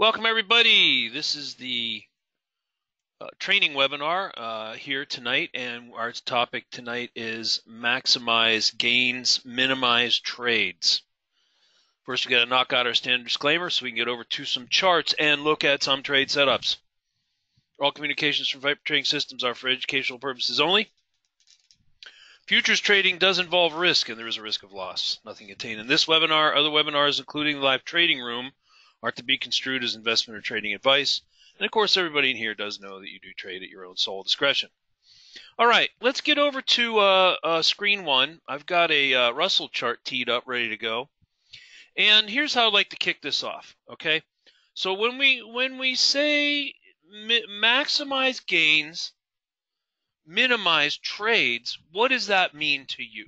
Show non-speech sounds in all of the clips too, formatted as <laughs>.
Welcome, everybody. This is the uh, training webinar uh, here tonight, and our topic tonight is maximize gains, minimize trades. First, we got to knock out our standard disclaimer so we can get over to some charts and look at some trade setups. All communications from Viper Trading Systems are for educational purposes only. Futures trading does involve risk, and there is a risk of loss. Nothing contained in this webinar, other webinars, including the live trading room, are to be construed as investment or trading advice. And of course, everybody in here does know that you do trade at your own sole discretion. All right, let's get over to uh, uh, screen one. I've got a uh, Russell chart teed up, ready to go. And here's how I'd like to kick this off. Okay, so when we when we say maximize gains minimize trades, what does that mean to you?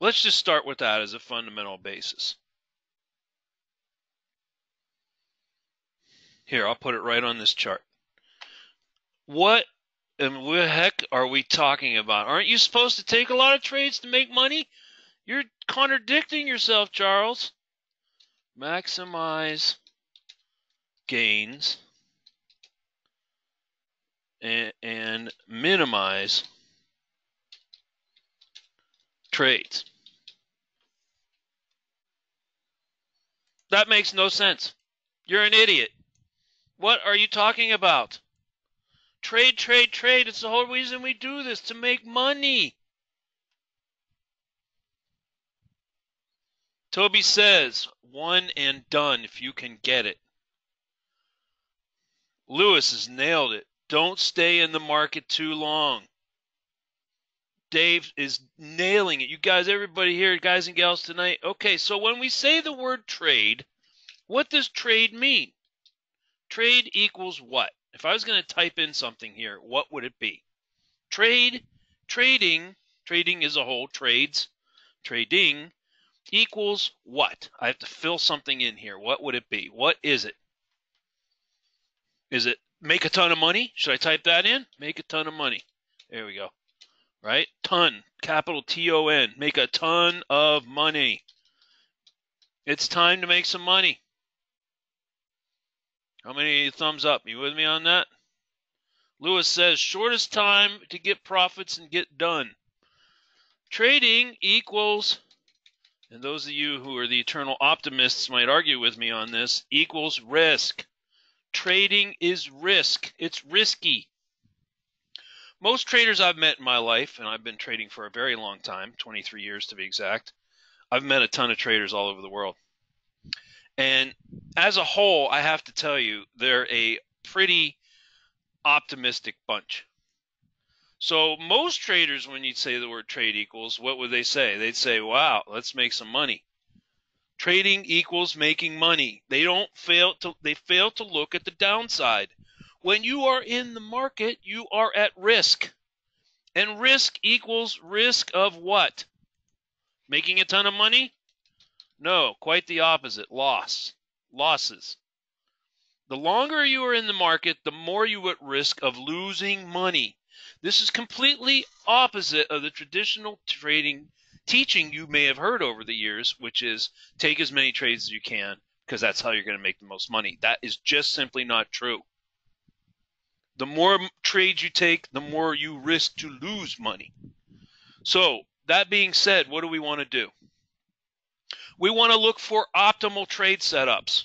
Let's just start with that as a fundamental basis. Here, I'll put it right on this chart. What in the heck are we talking about? Aren't you supposed to take a lot of trades to make money? You're contradicting yourself, Charles. Maximize gains and, and minimize trades. That makes no sense. You're an idiot. What are you talking about? Trade, trade, trade. It's the whole reason we do this to make money. Toby says, one and done if you can get it. Lewis has nailed it. Don't stay in the market too long. Dave is nailing it. You guys, everybody here, guys and gals tonight. Okay, so when we say the word trade, what does trade mean? Trade equals what? If I was going to type in something here, what would it be? Trade, trading, trading is a whole, trades, trading equals what? I have to fill something in here. What would it be? What is it? Is it make a ton of money. Should I type that in? Make a ton of money. There we go. Right? Ton, capital T O N. Make a ton of money. It's time to make some money. How many thumbs up? You with me on that? Lewis says shortest time to get profits and get done. Trading equals, and those of you who are the eternal optimists might argue with me on this, equals risk. Trading is risk. It's risky. Most traders I've met in my life, and I've been trading for a very long time 23 years to be exact I've met a ton of traders all over the world. And as a whole, I have to tell you, they're a pretty optimistic bunch. So most traders, when you say the word trade equals, what would they say? They'd say, wow, let's make some money. Trading equals making money. They don't fail to they fail to look at the downside. When you are in the market, you are at risk. And risk equals risk of what? Making a ton of money? No, quite the opposite. Loss. Losses. The longer you are in the market, the more you at risk of losing money. This is completely opposite of the traditional trading teaching you may have heard over the years, which is take as many trades as you can because that's how you're going to make the most money. That is just simply not true. The more trades you take, the more you risk to lose money. So, that being said, what do we want to do? We want to look for optimal trade setups.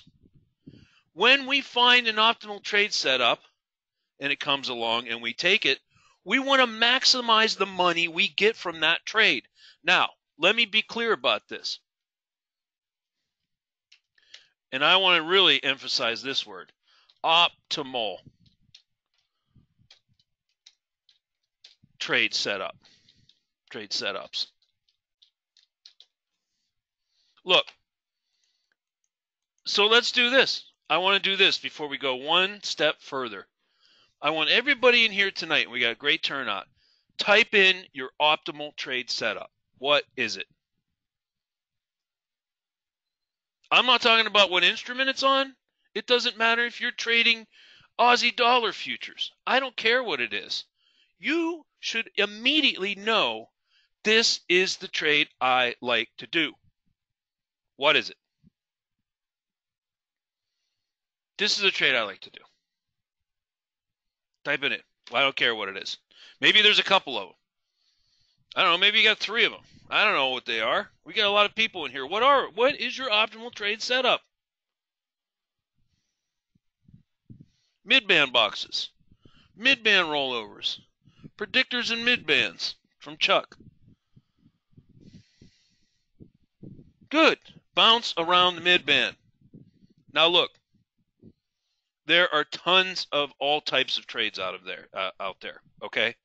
When we find an optimal trade setup and it comes along and we take it, we want to maximize the money we get from that trade. Now, let me be clear about this. And I want to really emphasize this word optimal trade setup. Trade setups. Look, so let's do this. I want to do this before we go one step further. I want everybody in here tonight, we got a great turnout, type in your optimal trade setup. What is it? I'm not talking about what instrument it's on. It doesn't matter if you're trading Aussie dollar futures. I don't care what it is. You should immediately know this is the trade I like to do. What is it? This is a trade I like to do. Type it in. Well, I don't care what it is. Maybe there's a couple of them. I don't know. Maybe you got three of them. I don't know what they are. We got a lot of people in here. What are? What is your optimal trade setup? Midband boxes, midband rollovers, predictors and midbands from Chuck. Good. Bounce around the midband. Now look, there are tons of all types of trades out of there uh, out there, okay?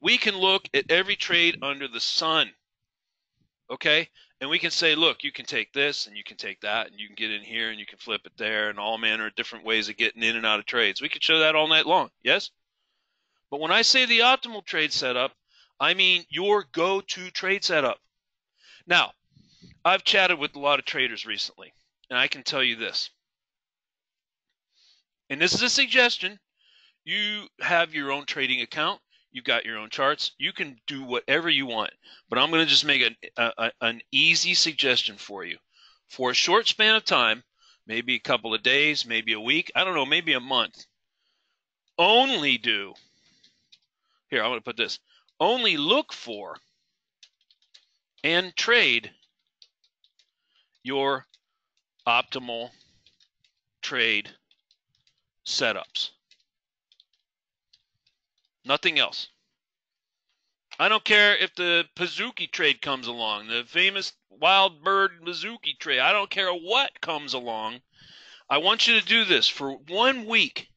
We can look at every trade under the sun. Okay? And we can say, look, you can take this and you can take that and you can get in here and you can flip it there and all manner of different ways of getting in and out of trades. We could show that all night long. Yes? But when I say the optimal trade setup, I mean your go to trade setup. Now, I've chatted with a lot of traders recently, and I can tell you this. And this is a suggestion. You have your own trading account. You've got your own charts. You can do whatever you want. But I'm going to just make an, a, an easy suggestion for you. For a short span of time, maybe a couple of days, maybe a week, I don't know, maybe a month, only do, here, I'm going to put this, only look for and trade your optimal trade setups. Nothing else. I don't care if the Pizookie trade comes along, the famous wild bird Pizookie trade. I don't care what comes along. I want you to do this for one week.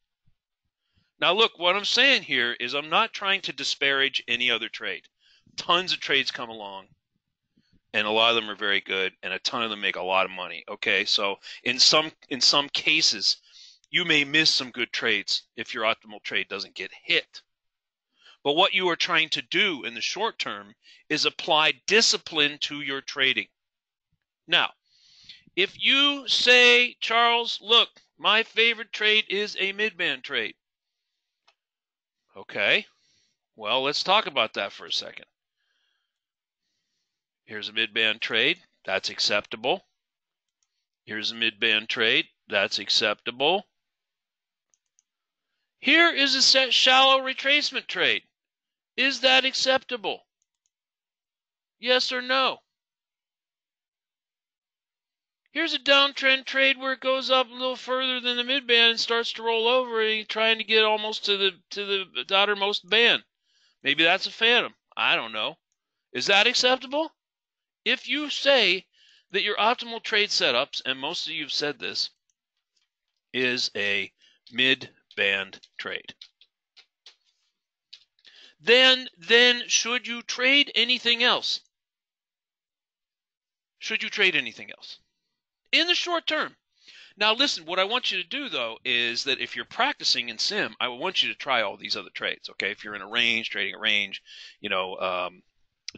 Now, look, what I'm saying here is I'm not trying to disparage any other trade. Tons of trades come along and a lot of them are very good and a ton of them make a lot of money. Okay so in some in some cases you may miss some good trades if your optimal trade doesn't get hit. But what you are trying to do in the short term is apply discipline to your trading. Now if you say charles look my favorite trade is a midband trade. Okay well let's talk about that for a second Here's a mid-band trade. That's acceptable. Here's a mid-band trade. That's acceptable. Here is a set shallow retracement trade. Is that acceptable? Yes or no? Here's a downtrend trade where it goes up a little further than the midband and starts to roll over and trying to get almost to the to the outermost band. Maybe that's a phantom. I don't know. Is that acceptable? If you say that your optimal trade setups, and most of you have said this, is a mid band trade. Then, then should you trade anything else? Should you trade anything else? In the short term. Now, listen, what I want you to do, though, is that if you're practicing in sim, I want you to try all these other trades, okay? If you're in a range, trading a range, you know, um,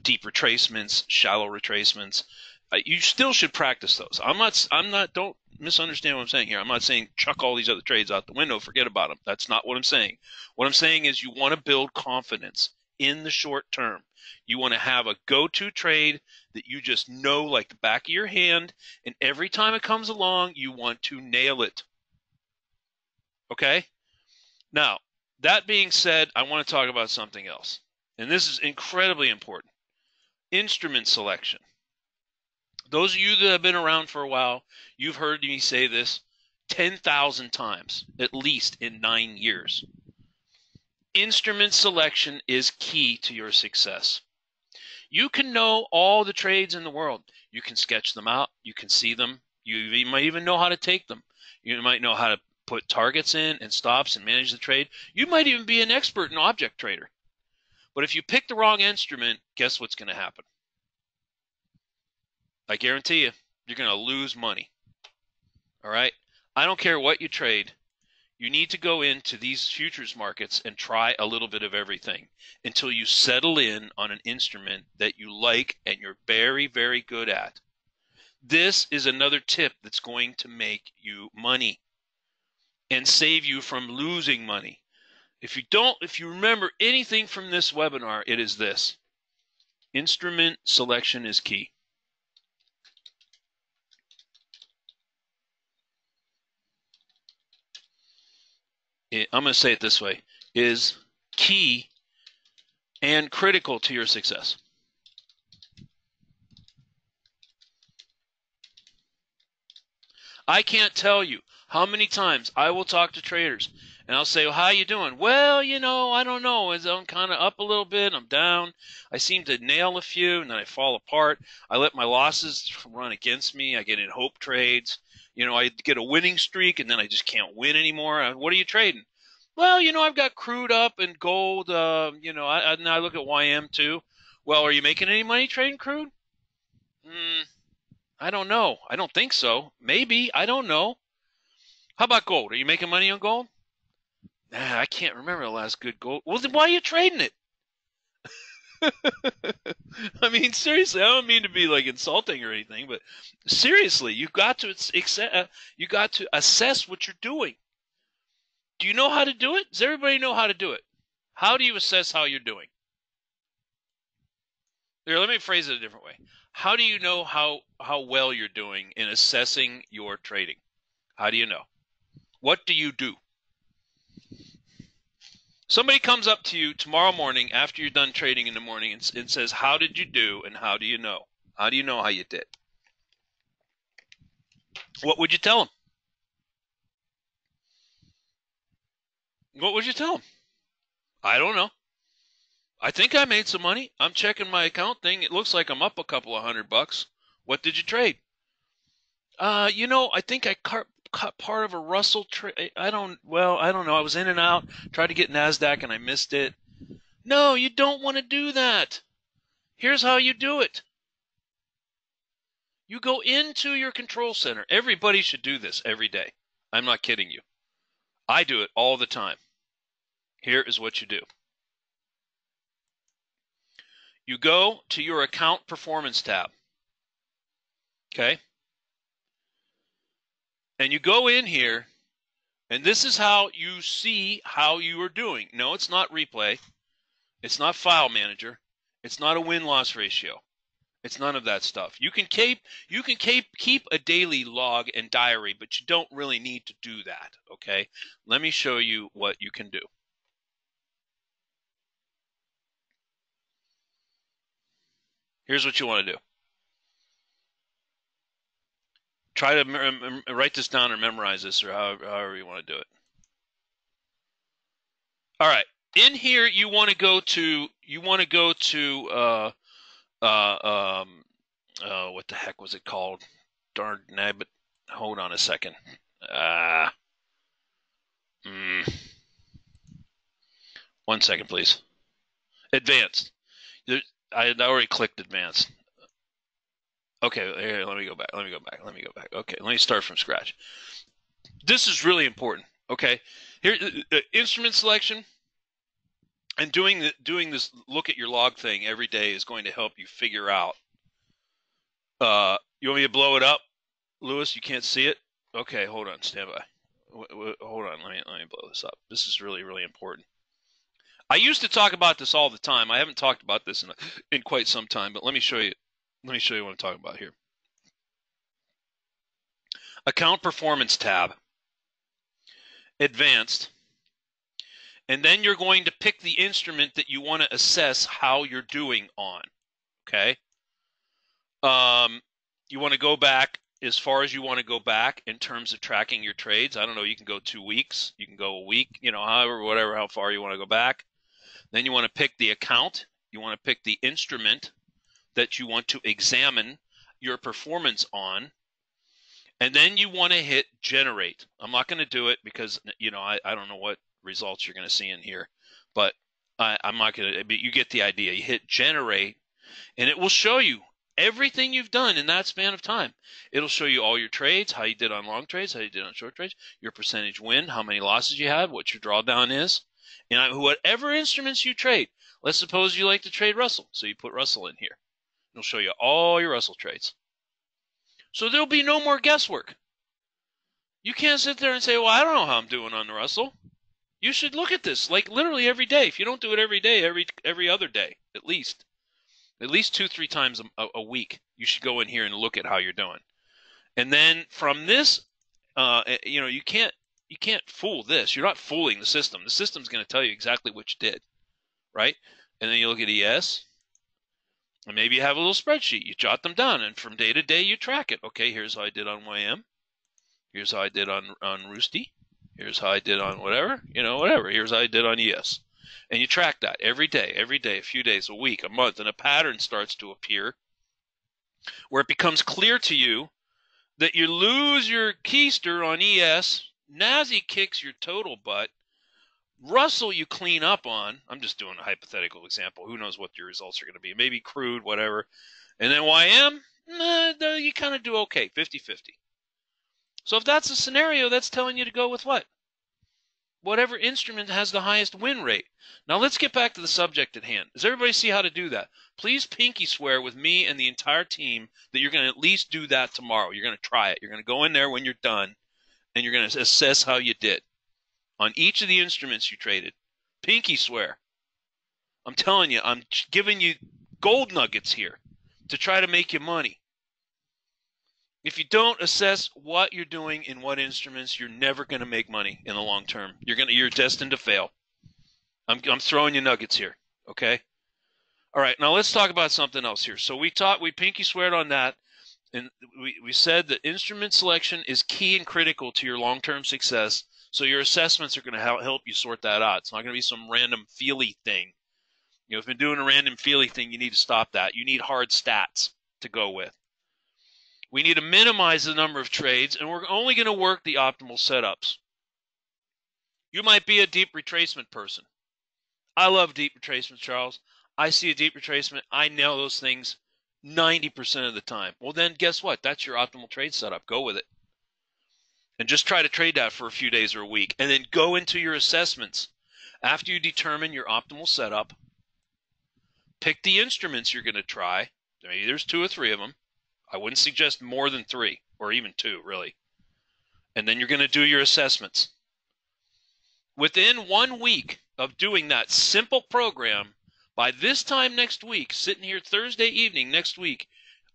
deep retracements, shallow retracements. Uh, you still should practice those. I'm not. I'm not. Don't misunderstand what I'm saying here. I'm not saying chuck all these other trades out the window, forget about them. That's not what I'm saying. What I'm saying is you want to build confidence in the short term. You want to have a go-to trade that you just know like the back of your hand, and every time it comes along, you want to nail it. Okay? Now, that being said, I want to talk about something else. And this is incredibly important instrument selection. Those of you that have been around for a while, you've heard me say this 10,000 times, at least in nine years. Instrument selection is key to your success. You can know all the trades in the world. You can sketch them out. You can see them. You might even know how to take them. You might know how to put targets in and stops and manage the trade. You might even be an expert in object trader. But if you pick the wrong instrument, guess what's going to happen? I guarantee you, you're going to lose money. All right? I don't care what you trade. You need to go into these futures markets and try a little bit of everything until you settle in on an instrument that you like and you're very, very good at. This is another tip that's going to make you money and save you from losing money. If you don't, if you remember anything from this webinar, it is this. Instrument selection is key. I'm going to say it this way, is key and critical to your success. I can't tell you how many times I will talk to traders and I'll say, well, "How you doing?" Well, you know, I don't know. I'm kind of up a little bit. I'm down. I seem to nail a few, and then I fall apart. I let my losses run against me. I get in hope trades. You know, I get a winning streak, and then I just can't win anymore. Uh, what are you trading? Well, you know, I've got crude up and gold. Uh, you know, I, I, I look at YM too. Well, are you making any money trading crude? Hmm. I don't know. I don't think so. Maybe. I don't know. How about gold? Are you making money on gold? I can't remember the last good gold. Well, then why are you trading it? <laughs> I mean, seriously, I don't mean to be like insulting or anything, but seriously, you've got to accept, uh, you got to assess what you're doing. Do you know how to do it? Does everybody know how to do it? How do you assess how you're doing? Here, let me phrase it a different way. How do you know how how well you're doing in assessing your trading? How do you know? What do you do? Somebody comes up to you tomorrow morning after you're done trading in the morning and, and says, How did you do and how do you know? How do you know how you did? What would you tell them? What would you tell them? I don't know. I think I made some money. I'm checking my account thing. It looks like I'm up a couple of hundred bucks. What did you trade? Uh, you know, I think I cut, cut part of a Russell trade. I don't. Well, I don't know. I was in and out. Tried to get Nasdaq and I missed it. No, you don't want to do that. Here's how you do it. You go into your control center. Everybody should do this every day. I'm not kidding you. I do it all the time. Here is what you do. You go to your account performance tab. Okay? And you go in here, and this is how you see how you are doing. No, it's not replay. It's not file manager. It's not a win loss ratio. It's none of that stuff. You can keep you can keep keep a daily log and diary, but you don't really need to do that, okay? Let me show you what you can do. Here's what you want to do. Try to write this down or memorize this or however, however you want to do it. All right. In here, you want to go to you want to go to uh, uh, um, uh, what the heck was it called? Darn nabbit. Hold on a second. Uh, mm, one second, please. Advanced. I already clicked advanced. Okay, here, let me go back. Let me go back. Let me go back. Okay, let me start from scratch. This is really important. Okay, here, uh, uh instrument selection and doing the, doing this look at your log thing every day is going to help you figure out. Uh, you want me to blow it up, Lewis? You can't see it. Okay, hold on, stand by. hold on, let me let me blow this up. This is really really important. I used to talk about this all the time. I haven't talked about this in, in quite some time, but let me show you. Let me show you what I'm talking about here. Account Performance tab. Advanced. And then you're going to pick the instrument that you want to assess how you're doing on. Okay? Um, you want to go back as far as you want to go back in terms of tracking your trades. I don't know. You can go two weeks. You can go a week. You know, however, whatever, how far you want to go back. Then you want to pick the account. You want to pick the instrument that you want to examine your performance on. And then you want to hit generate. I'm not going to do it because, you know, I, I don't know what results you're going to see in here, but I, I'm not going to, but you get the idea. You hit generate and it will show you everything you've done in that span of time. It'll show you all your trades, how you did on long trades, how you did on short trades, your percentage win, how many losses you had, what your drawdown is. And whatever instruments you trade, let's suppose you like to trade Russell. So you put Russell in here. It'll show you all your Russell trades. So there'll be no more guesswork. You can't sit there and say, well, I don't know how I'm doing on the Russell. You should look at this like literally every day. If you don't do it every day, every every other day, at least, at least two, three times a, a week, you should go in here and look at how you're doing. And then from this, uh, eh, you know, you can't you can't fool this. You're not fooling the system. The system's going to tell you exactly what you did, right? And then you look at ES, and maybe you have a little spreadsheet. You jot them down, and from day to day you track it. Okay, here's how I did on YM. Here's how I did on on Roosty. Here's how I did on whatever, you know, whatever. Here's how I did on ES. And you track that every day, every day, a few days, a week, a month, and a pattern starts to appear where it becomes clear to you that you lose your keister on ES, Nazi kicks your total butt, Russell you clean up on. I'm just doing a hypothetical example. Who knows what your results are going to be? Maybe crude, whatever. And then YM, nah, you kind of do okay, 50 50. So if that's a scenario, that's telling you to go with what? Whatever instrument has the highest win rate. Now let's get back to the subject at hand. Does everybody see how to do that? Please pinky swear with me and the entire team that you're going to at least do that tomorrow. You're going to try it. You're going to go in there when you're done and you're going to assess how you did on each of the instruments you traded. Pinky swear. I'm telling you, I'm giving you gold nuggets here to try to make you money. If you don't assess what you're doing in what instruments, you're never going to make money in the long term. You're going to you're destined to fail. I'm I'm throwing you nuggets here, okay? All right, now let's talk about something else here. So we taught we pinky sweared on that and we, we said that instrument selection is key and critical to your long-term success. So your assessments are going to help you sort that out. It's not going to be some random feely thing. You know, if been doing a random feely thing, you need to stop that. You need hard stats to go with. We need to minimize the number of trades, and we're only going to work the optimal setups. You might be a deep retracement person. I love deep retracement, Charles. I see a deep retracement. I nail those things 90% of the time. Well, then guess what? That's your optimal trade setup. Go with it. And just try to trade that for a few days or a week. And then go into your assessments. After you determine your optimal setup, pick the instruments you're going to try. Maybe there's two or three of them. I wouldn't suggest more than three or even two, really. And then you're going to do your assessments. Within one week of doing that simple program, by this time next week, sitting here Thursday evening next week,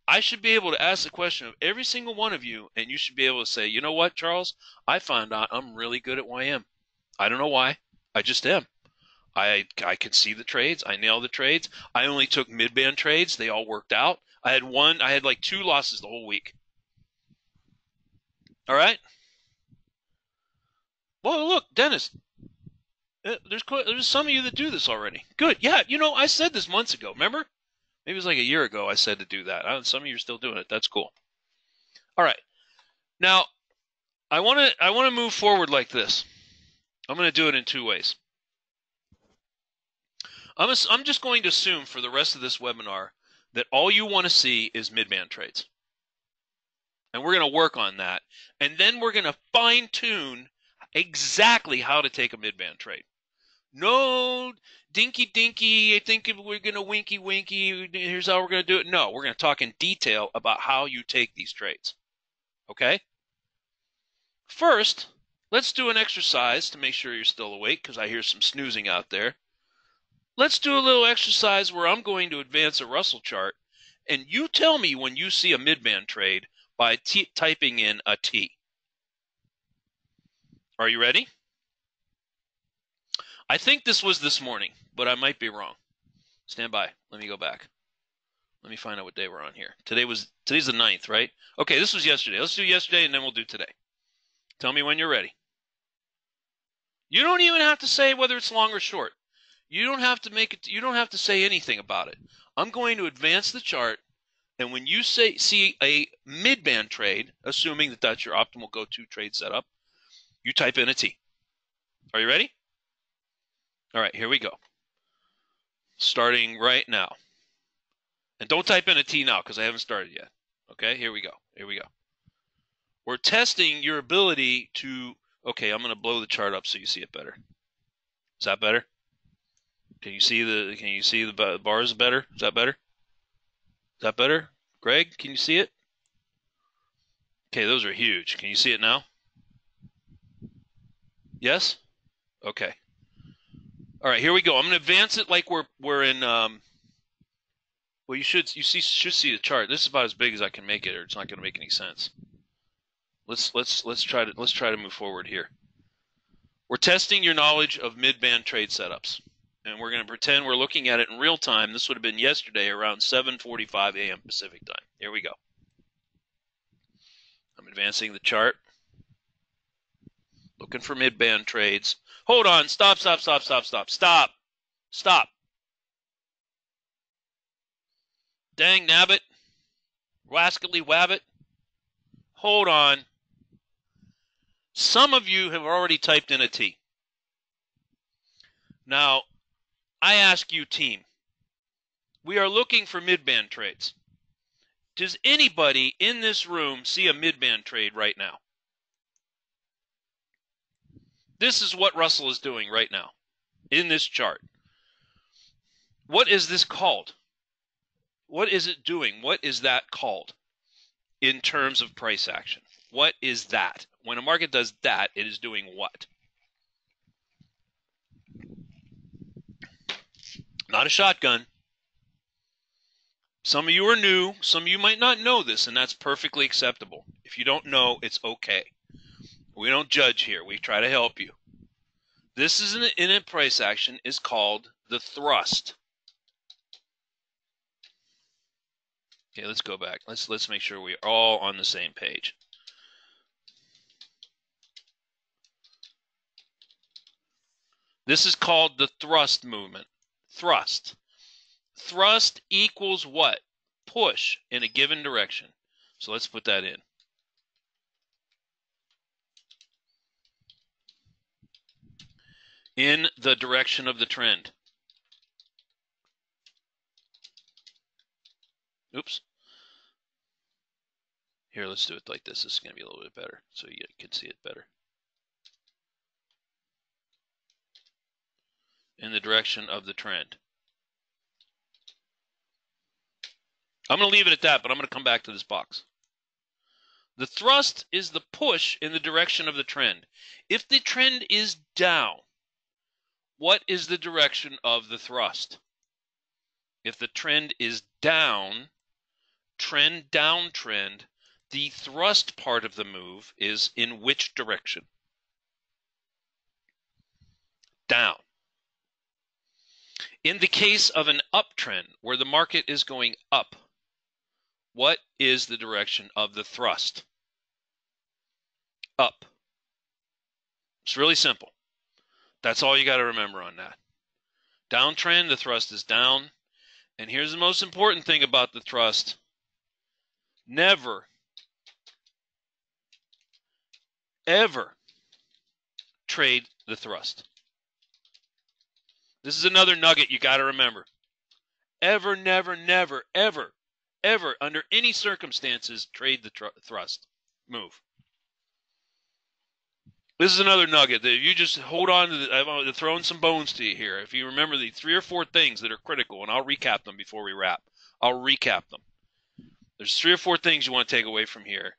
I should be able to ask the question of every single one of you, and you should be able to say, you know what, Charles? I find out I'm really good at YM. I don't know why. I just am. I I can see the trades. I nail the trades. I only took mid band trades. They all worked out. I had one, I had like two losses the whole week. All right. Well, look, Dennis. Uh, there's there's some of you that do this already. Good. Yeah, you know, I said this months ago. Remember? Maybe it was like a year ago. I said to do that. Some of you are still doing it. That's cool. All right. Now, I want to I want to move forward like this. I'm going to do it in two ways. I'm, I'm just going to assume for the rest of this webinar that all you want to see is mid-band trades. And we're going to work on that. And then we're going to fine tune exactly how to take a mid-band trade. No dinky dinky, I think we're going to winky winky, here's how we're going to do it. No, we're going to talk in detail about how you take these trades. Okay? First, let's do an exercise to make sure you're still awake because I hear some snoozing out there. Let's do a little exercise where I'm going to advance a Russell chart, and you tell me when you see a midband trade by t- typing in a T. Are you ready? I think this was this morning, but I might be wrong. Stand by. Let me go back. Let me find out what day we're on here. Today was today's the 9th, right? Okay, this was yesterday. Let's do yesterday and then we'll do today. Tell me when you're ready. You don't even have to say whether it's long or short. You don't have to make it. You don't have to say anything about it. I'm going to advance the chart, and when you say see a mid-band trade, assuming that that's your optimal go-to trade setup, you type in a T. Are you ready? All right, here we go. Starting right now. And don't type in a T now because I haven't started yet. Okay, here we go. Here we go. We're testing your ability to. Okay, I'm going to blow the chart up so you see it better. Is that better? Can you see the Can you see the bars better? Is that better? Is that better? Greg, can you see it? Okay, those are huge. Can you see it now? Yes? Okay. All right, here we go. I'm going to advance it like we're we're in um well, you should you see should see the chart. This is about as big as I can make it or it's not going to make any sense. Let's let's let's try to let's try to move forward here. We're testing your knowledge of mid-band trade setups. And we're going to pretend we're looking at it in real time. This would have been yesterday around 7:45 a.m. Pacific time. Here we go. I'm advancing the chart. Looking for mid-band trades. Hold on. Stop, stop, stop, stop, stop. Stop. Stop. Dang nabbit. Rascally wabbit. Hold on. Some of you have already typed in a T. Now, I ask you, team, we are looking for midband trades. Does anybody in this room see a midband trade right now? This is what Russell is doing right now in this chart. What is this called? What is it doing? What is that called in terms of price action? What is that? When a market does that, it is doing what? Not a shotgun. Some of you are new. Some of you might not know this, and that's perfectly acceptable. If you don't know, it's okay. We don't judge here. We try to help you. This is an in a price action is called the thrust. Okay, let's go back. Let's let's make sure we're all on the same page. This is called the thrust movement. Thrust. Thrust equals what? Push in a given direction. So let's put that in. In the direction of the trend. Oops. Here, let's do it like this. This is going to be a little bit better so you can see it better. in the direction of the trend. I'm going to leave it at that, but I'm going to come back to this box. The thrust is the push in the direction of the trend. If the trend is down, what is the direction of the thrust? If the trend is down, trend downtrend, the thrust part of the move is in which direction? Down. In the case of an uptrend where the market is going up, what is the direction of the thrust? Up. It's really simple. That's all you got to remember on that. Downtrend, the thrust is down. And here's the most important thing about the thrust never, ever trade the thrust. This is another nugget you got to remember. Ever, never, never, ever, ever, under any circumstances, trade the thrust. Move. This is another nugget that you just hold on to. The, I'm throwing some bones to you here. If you remember the three or four things that are critical, and I'll recap them before we wrap. I'll recap them. There's three or four things you want to take away from here.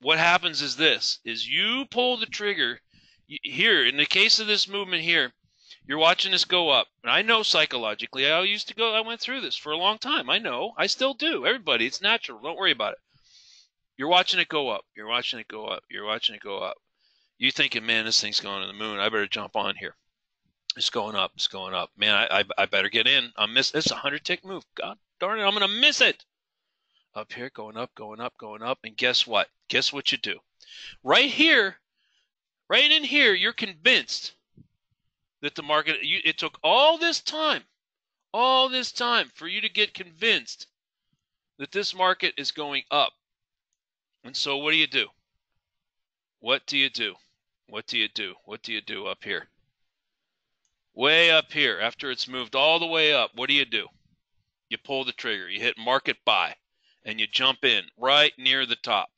What happens is this: is you pull the trigger here. In the case of this movement here, you're watching this go up. And I know psychologically, I used to go, I went through this for a long time. I know. I still do. Everybody, it's natural. Don't worry about it. You're watching it go up. You're watching it go up. You're watching it go up. You thinking, man, this thing's going to the moon. I better jump on here. It's going up. It's going up. Man, I, I, I better get in. I'm miss. It's a hundred tick move. God darn it, I'm gonna miss it. Up here, going up, going up, going up, and guess what? Guess what you do? Right here, right in here, you're convinced that the market you, it took all this time all this time for you to get convinced that this market is going up and so what do you do what do you do what do you do? What do you do up here? Way up here after it's moved all the way up what do you do? You pull the trigger you hit market buy and you jump in right near the top.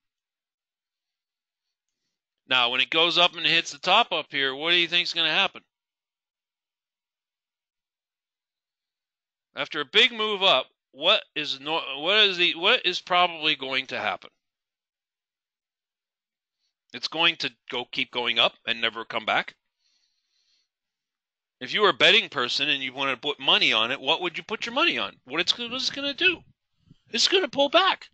Now when it goes up and it hits the top up here what do you think is going to happen? After a big move up, what is no, what is the what is probably going to happen? It's going to go keep going up and never come back. If you were a betting person and you want to put money on it, what would you put your money on? What it's, what it's going to do? It's going to pull back.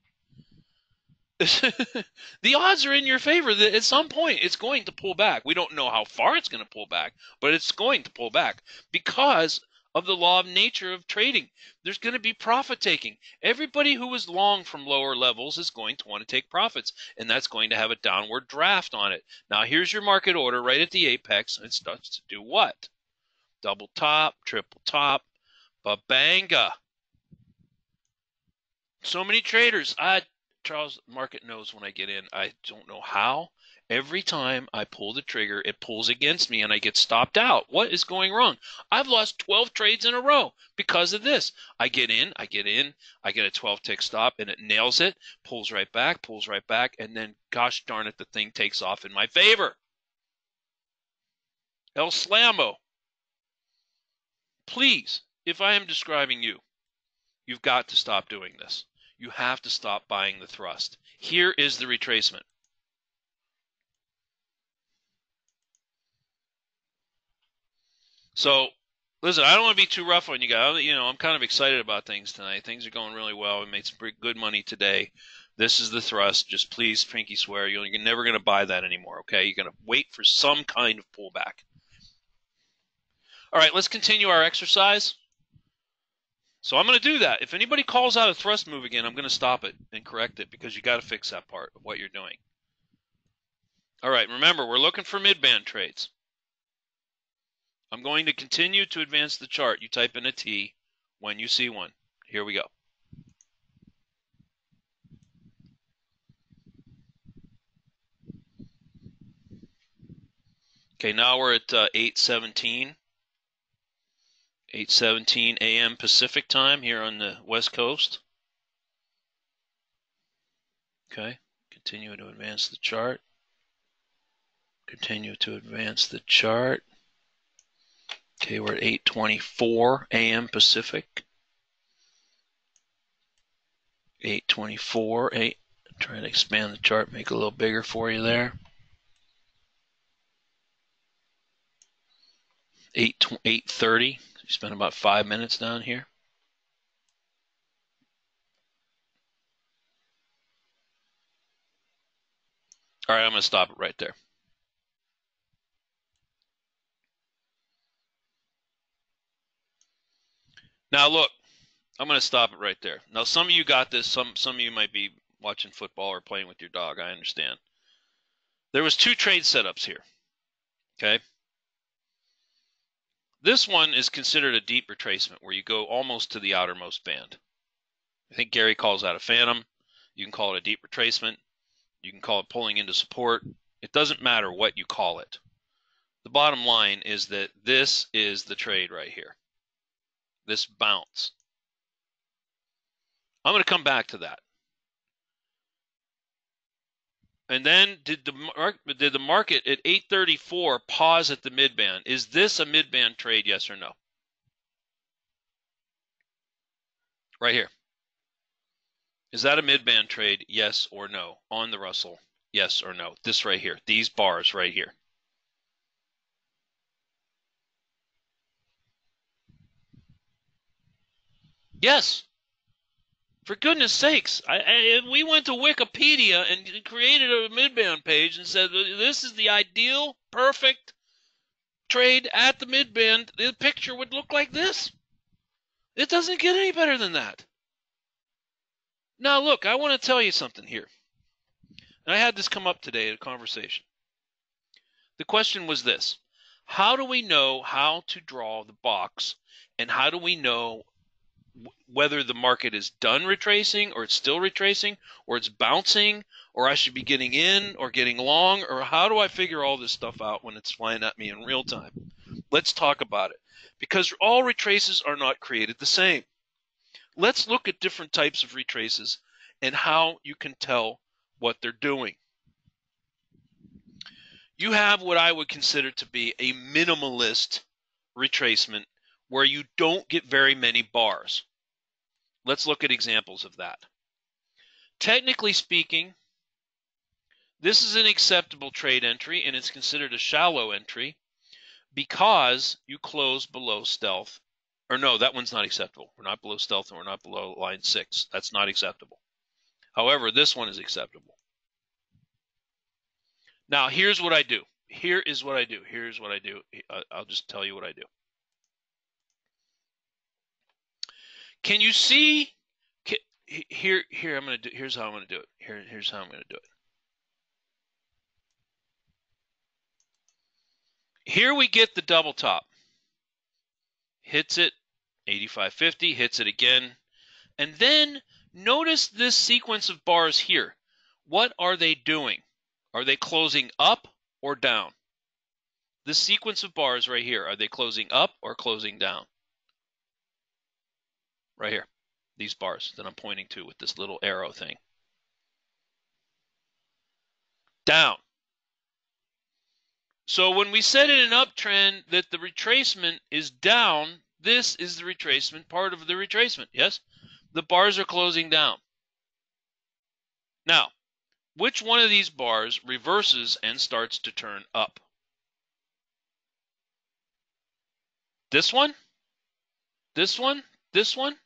<laughs> the odds are in your favor that at some point it's going to pull back. We don't know how far it's going to pull back, but it's going to pull back because of the law of nature of trading. There's going to be profit taking. Everybody who is long from lower levels is going to want to take profits, and that's going to have a downward draft on it. Now, here's your market order right at the apex, and it starts to do what? Double top, triple top, babanga. So many traders. I Charles market knows when I get in. I don't know how. Every time I pull the trigger, it pulls against me and I get stopped out. What is going wrong? I've lost 12 trades in a row because of this. I get in, I get in, I get a 12 tick stop and it nails it, pulls right back, pulls right back, and then gosh darn it, the thing takes off in my favor. El Slammo. Please, if I am describing you, you've got to stop doing this. You have to stop buying the thrust. Here is the retracement. So, listen, I don't want to be too rough on you guys. You know, I'm kind of excited about things tonight. Things are going really well. We made some pretty good money today. This is the thrust. Just please, pinky swear, you're never going to buy that anymore. Okay, you're going to wait for some kind of pullback. All right, let's continue our exercise. So I'm going to do that. If anybody calls out a thrust move again, I'm going to stop it and correct it because you got to fix that part of what you're doing. All right, remember, we're looking for midband trades. I'm going to continue to advance the chart. You type in a T when you see one. Here we go. Okay, now we're at uh, 817. 8:17 a.m. Pacific time here on the West Coast. Okay, continue to advance the chart. Continue to advance the chart. Okay, we're at 8:24 a.m. Pacific. 8:24. 8. Trying to expand the chart, make it a little bigger for you there. 8 8:30. You spent about five minutes down here. All right, I'm going to stop it right there. Now look, I'm going to stop it right there. Now some of you got this. Some some of you might be watching football or playing with your dog. I understand. There was two trade setups here. Okay. This one is considered a deep retracement where you go almost to the outermost band. I think Gary calls that a phantom. You can call it a deep retracement. You can call it pulling into support. It doesn't matter what you call it. The bottom line is that this is the trade right here. This bounce. I'm going to come back to that. And then did the did the market at 834 pause at the midband? Is this a midband trade? Yes or no? Right here. Is that a midband trade? Yes or no? On the Russell? Yes or no? This right here. These bars right here. Yes. For goodness sakes, I, I, we went to Wikipedia and created a midband page and said this is the ideal, perfect trade at the midband. The picture would look like this. It doesn't get any better than that. Now, look, I want to tell you something here. And I had this come up today in a conversation. The question was this How do we know how to draw the box? And how do we know whether the market is done retracing or it's still retracing or it's bouncing or I should be getting in or getting long or how do I figure all this stuff out when it's flying at me in real time? Let's talk about it because all retraces are not created the same. Let's look at different types of retraces and how you can tell what they're doing. You have what I would consider to be a minimalist retracement where you don't get very many bars. Let's look at examples of that. Technically speaking, this is an acceptable trade entry and it's considered a shallow entry because you close below stealth. Or no, that one's not acceptable. We're not below stealth and we're not below line six. That's not acceptable. However, this one is acceptable. Now, here's what I do. Here is what I do. Here's what I do. Uh, I'll just tell you what I do. Can you see? Here, here. I'm gonna do. Here's how I'm gonna do it. Here, here's how I'm gonna do it. Here we get the double top. Hits it, 8550, hits it again. And then notice this sequence of bars here. What are they doing? Are they closing up or down? This sequence of bars right here, are they closing up or closing down? Right here, these bars that I'm pointing to with this little arrow thing. Down. So when we said in an uptrend that the retracement is down, this is the retracement part of the retracement. Yes? The bars are closing down. Now, which one of these bars reverses and starts to turn up? This one? This one? This one?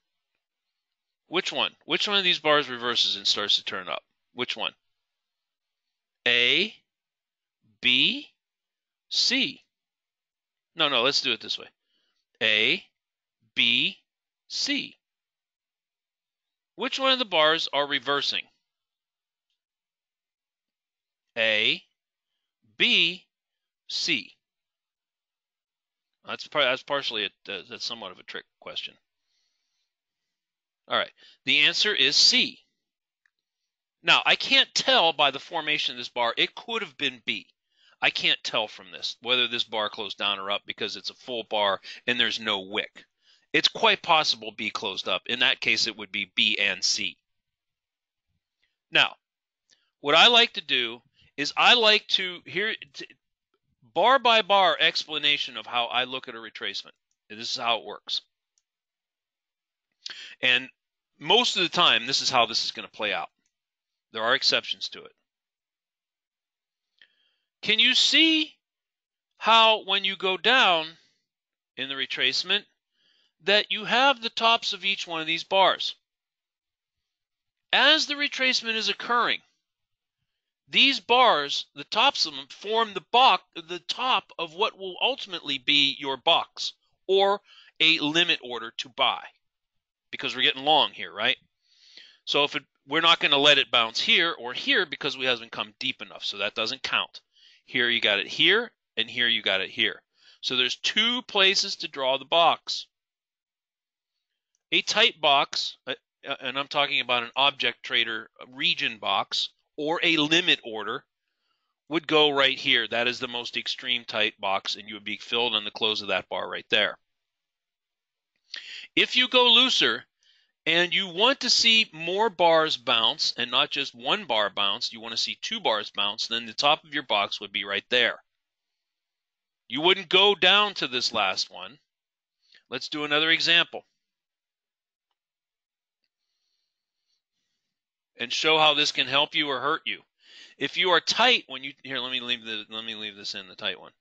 Which one? Which one of these bars reverses and starts to turn up? Which one? A, B, C. No, no, let's do it this way. A, B, C. Which one of the bars are reversing? A, B, C. That's part, that's partially a, that's somewhat of a trick question. All right, the answer is C. Now I can't tell by the formation of this bar. It could have been B. I can't tell from this whether this bar closed down or up because it's a full bar and there's no wick. It's quite possible B closed up. In that case, it would be B and C. Now, what I like to do is I like to here bar by bar explanation of how I look at a retracement. This is how it works. And most of the time, this is how this is going to play out. There are exceptions to it. Can you see how when you go down in the retracement that you have the tops of each one of these bars? As the retracement is occurring, these bars, the tops of them, form the box, the top of what will ultimately be your box or a limit order to buy, because we're getting long here, right? So if it, we're not going to let it bounce here or here because we haven't come deep enough, so that doesn't count. Here you got it here, and here you got it here. So there's two places to draw the box. A tight box, and I'm talking about an object trader region box or a limit order, would go right here. That is the most extreme tight box, and you would be filled on the close of that bar right there. If you go looser, and you want to see more bars bounce and not just one bar bounce, you want to see two bars bounce, then the top of your box would be right there. You wouldn't go down to this last one. Let's do another example. And show how this can help you or hurt you. If you are tight when you here, let me leave the let me leave this in the tight one.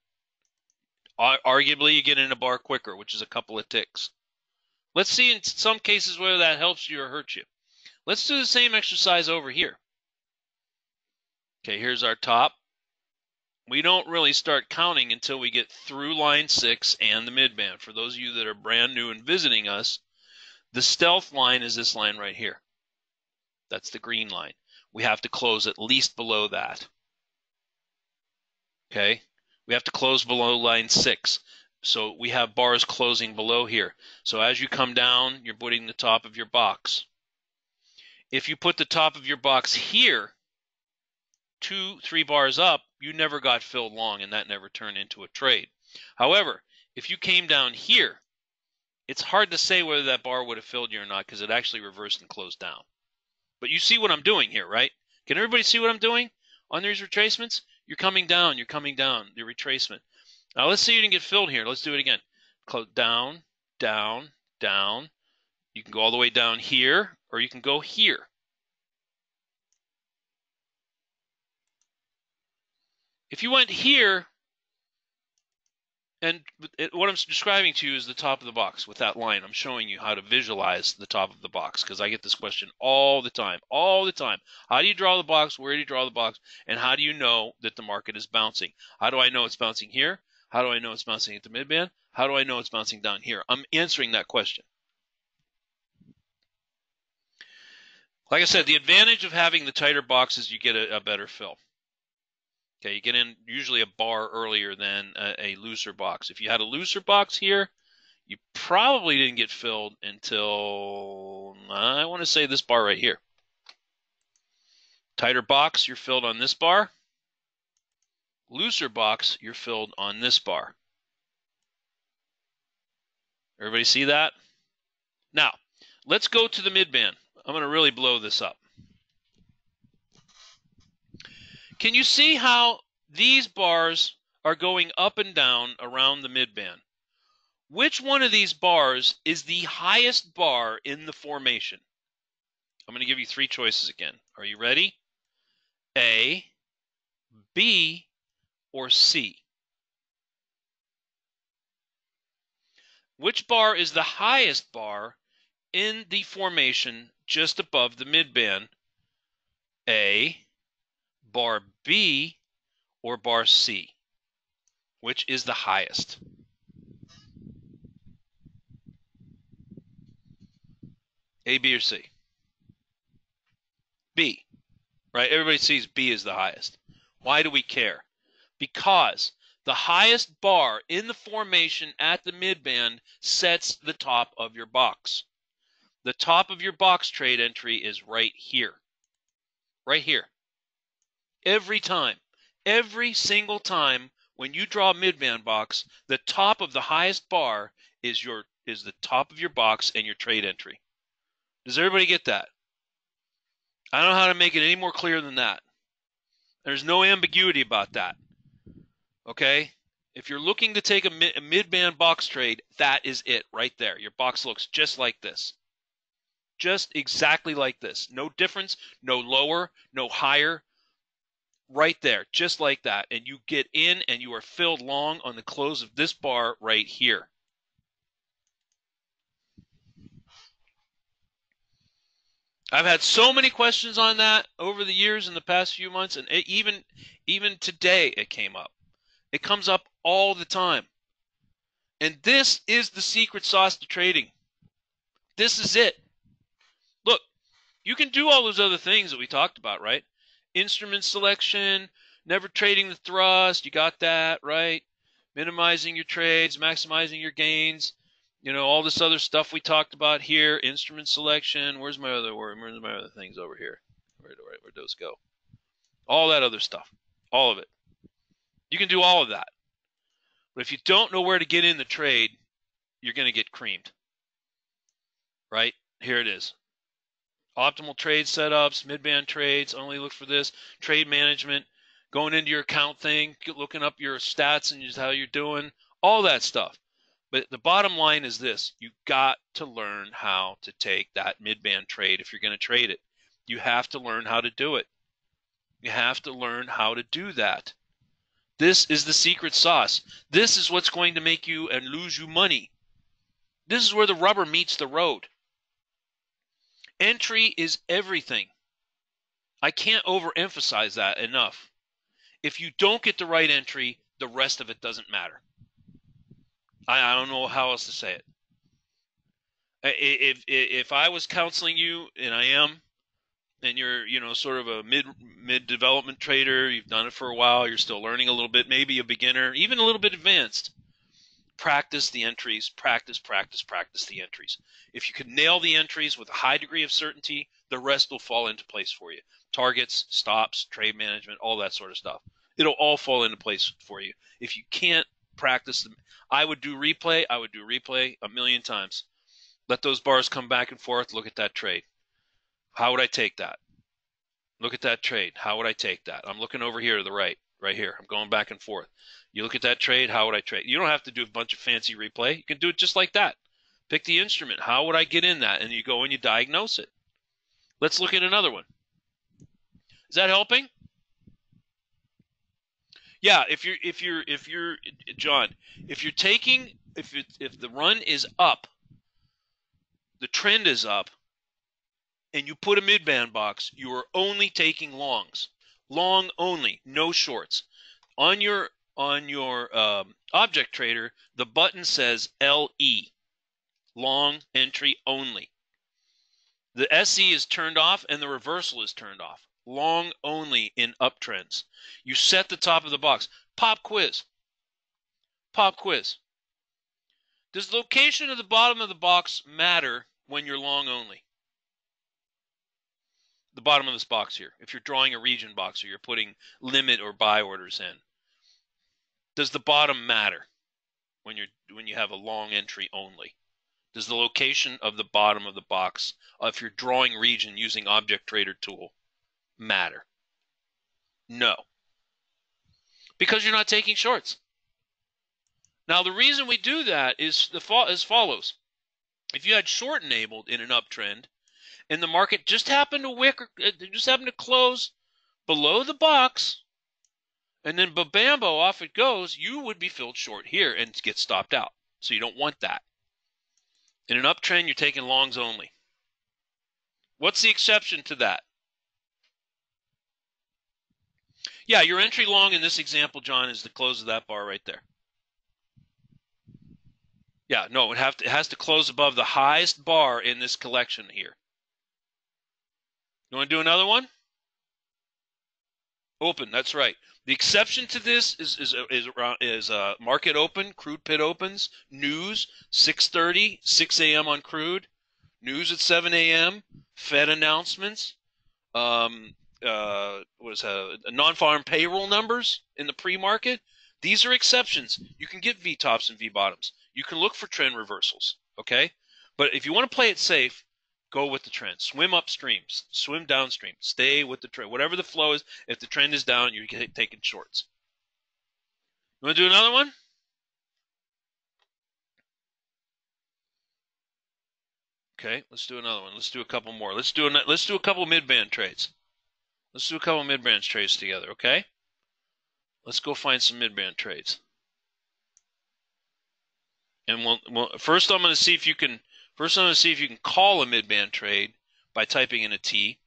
Arguably, you get in a bar quicker, which is a couple of ticks. Let's see in some cases whether that helps you or hurts you. Let's do the same exercise over here. Okay, here's our top. We don't really start counting until we get through line 6 and the midband. For those of you that are brand new and visiting us, the stealth line is this line right here. That's the green line. We have to close at least below that. Okay? We have to close below line 6. So we have bars closing below here. So as you come down, you're putting the top of your box. If you put the top of your box here, two, three bars up, you never got filled long and that never turned into a trade. However, if you came down here, it's hard to say whether that bar would have filled you or not because it actually reversed and closed down. But you see what I'm doing here, right? Can everybody see what I'm doing on these retracements? You're coming down, you're coming down, the retracement. Now let's see you didn't get filled here. Let's do it again. Close down, down, down. You can go all the way down here, or you can go here. If you went here, And it, what I'm describing to you is the top of the box with that line. I'm showing you how to visualize the top of the box because I get this question all the time, all the time. How do you draw the box? Where do you draw the box? And how do you know that the market is bouncing? How do I know it's bouncing here? How do I know it's bouncing at the midband? How do I know it's bouncing down here? I'm answering that question. Like I said, the advantage of having the tighter box is you get a, a better fill. Okay, you get in usually a bar earlier than a, a, looser box. If you had a looser box here, you probably didn't get filled until I want to say this bar right here. Tighter box, you're filled on this bar. Looser box, you're filled on this bar. Everybody see that? Now, let's go to the midband. I'm going to really blow this up. Can you see how these bars are going up and down around the midband? Which one of these bars is the highest bar in the formation? I'm going to give you three choices again. Are you ready? A, B, or C? Which bar is the highest bar in the formation just above the midband? A, bar B or bar C? Which is the highest? A, B, or C? B, right? Everybody sees B is the highest. Why do we care? Because the highest bar in the formation at the midband sets the top of your box. The top of your box trade entry is right here. Right here. Every time, every single time when you draw a midband box, the top of the highest bar is your is the top of your box and your trade entry. Does everybody get that? I don't know how to make it any more clear than that. There's no ambiguity about that. Okay? If you're looking to take a, mid, a midband box trade, that is it right there. Your box looks just like this. Just exactly like this. No difference, no lower, no higher, right there, just like that. And you get in and you are filled long on the close of this bar right here. I've had so many questions on that over the years in the past few months, and it, even even today it came up. It comes up all the time. And this is the secret sauce to trading. This is it. Look, you can do all those other things that we talked about, right? instrument selection, never trading the thrust. You got that, right? Minimizing your trades, maximizing your gains. You know, all this other stuff we talked about here, instrument selection. Where's my other word? Where's my other things over here? Where, where, those go? All that other stuff. All of it. You can do all of that. But if you don't know where to get in the trade, you're going to get creamed. Right? Here it is optimal trade setups, midband trades, only look for this, trade management, going into your account thing, looking up your stats and how you're doing, all that stuff. But the bottom line is this you've got to learn how to take that midband trade if you're going to trade it. You have to learn how to do it. You have to learn how to do that. This is the secret sauce. This is what's going to make you and lose you money. This is where the rubber meets the road. Entry is everything. I can't overemphasize that enough. If you don't get the right entry, the rest of it doesn't matter. I, I don't know how else to say it. If, if if I was counseling you, and I am, and you're you know sort of a mid mid development trader, you've done it for a while, you're still learning a little bit, maybe a beginner, even a little bit advanced practice the entries, practice, practice, practice the entries. If you can nail the entries with a high degree of certainty, the rest will fall into place for you. Targets, stops, trade management, all that sort of stuff. It'll all fall into place for you. If you can't practice them, I would do replay. I would do replay a million times. Let those bars come back and forth. Look at that trade. How would I take that? Look at that trade. How would I take that? I'm looking over here to the right, right here. I'm going back and forth. You look at that trade, how would I trade? You don't have to do a bunch of fancy replay. You can do it just like that. Pick the instrument. How would I get in that? And you go and you diagnose it. Let's look at another one. Is that helping? Yeah, if you're if you're if you're John, if you're taking if it, if the run is up, the trend is up, and you put a midband box, you are only taking longs, long only, no shorts. On your on your um, object trader, the button says LE, long entry only. The SE is turned off and the reversal is turned off. Long only in uptrends. You set the top of the box. Pop quiz. Pop quiz. Does location of the bottom of the box matter when you're long only? The bottom of this box here, if you're drawing a region box or you're putting limit or buy orders in. Does the bottom matter when you're when you have a long entry only? Does the location of the bottom of the box, uh, if you're drawing region using Object Trader tool, matter? No. Because you're not taking shorts. Now, the reason we do that is the as follows. If you had short enabled in an uptrend and the market just happened to wick, uh, just happened to close below the box, and then babambo off it goes, you would be filled short here and get stopped out. So you don't want that. In an uptrend, you're taking longs only. What's the exception to that? Yeah, your entry long in this example, John, is the close of that bar right there. Yeah, no, it, have to, it has to close above the highest bar in this collection here. You want to do another one? Open, that's right. The exception to this is is is, is uh, market open, crude pit opens, news 6:30, 6 a.m. on crude, news at 7 a.m., Fed announcements, um, uh, what is that, non-farm payroll numbers in the pre-market. These are exceptions. You can get V tops and V bottoms. You can look for trend reversals. Okay, but if you want to play it safe, go with the trend. Swim upstream, swim downstream. Stay with the trend. Whatever the flow is, if the trend is down, you're taking shorts. You want to do another one? Okay, let's do another one. Let's do a couple more. Let's do a let's do a couple mid-band trades. Let's do a couple mid-band trades together, okay? Let's go find some mid-band trades. And we'll, we'll first I'm going to see if you can First, I'm going to see if you can call a midband trade by typing in a T,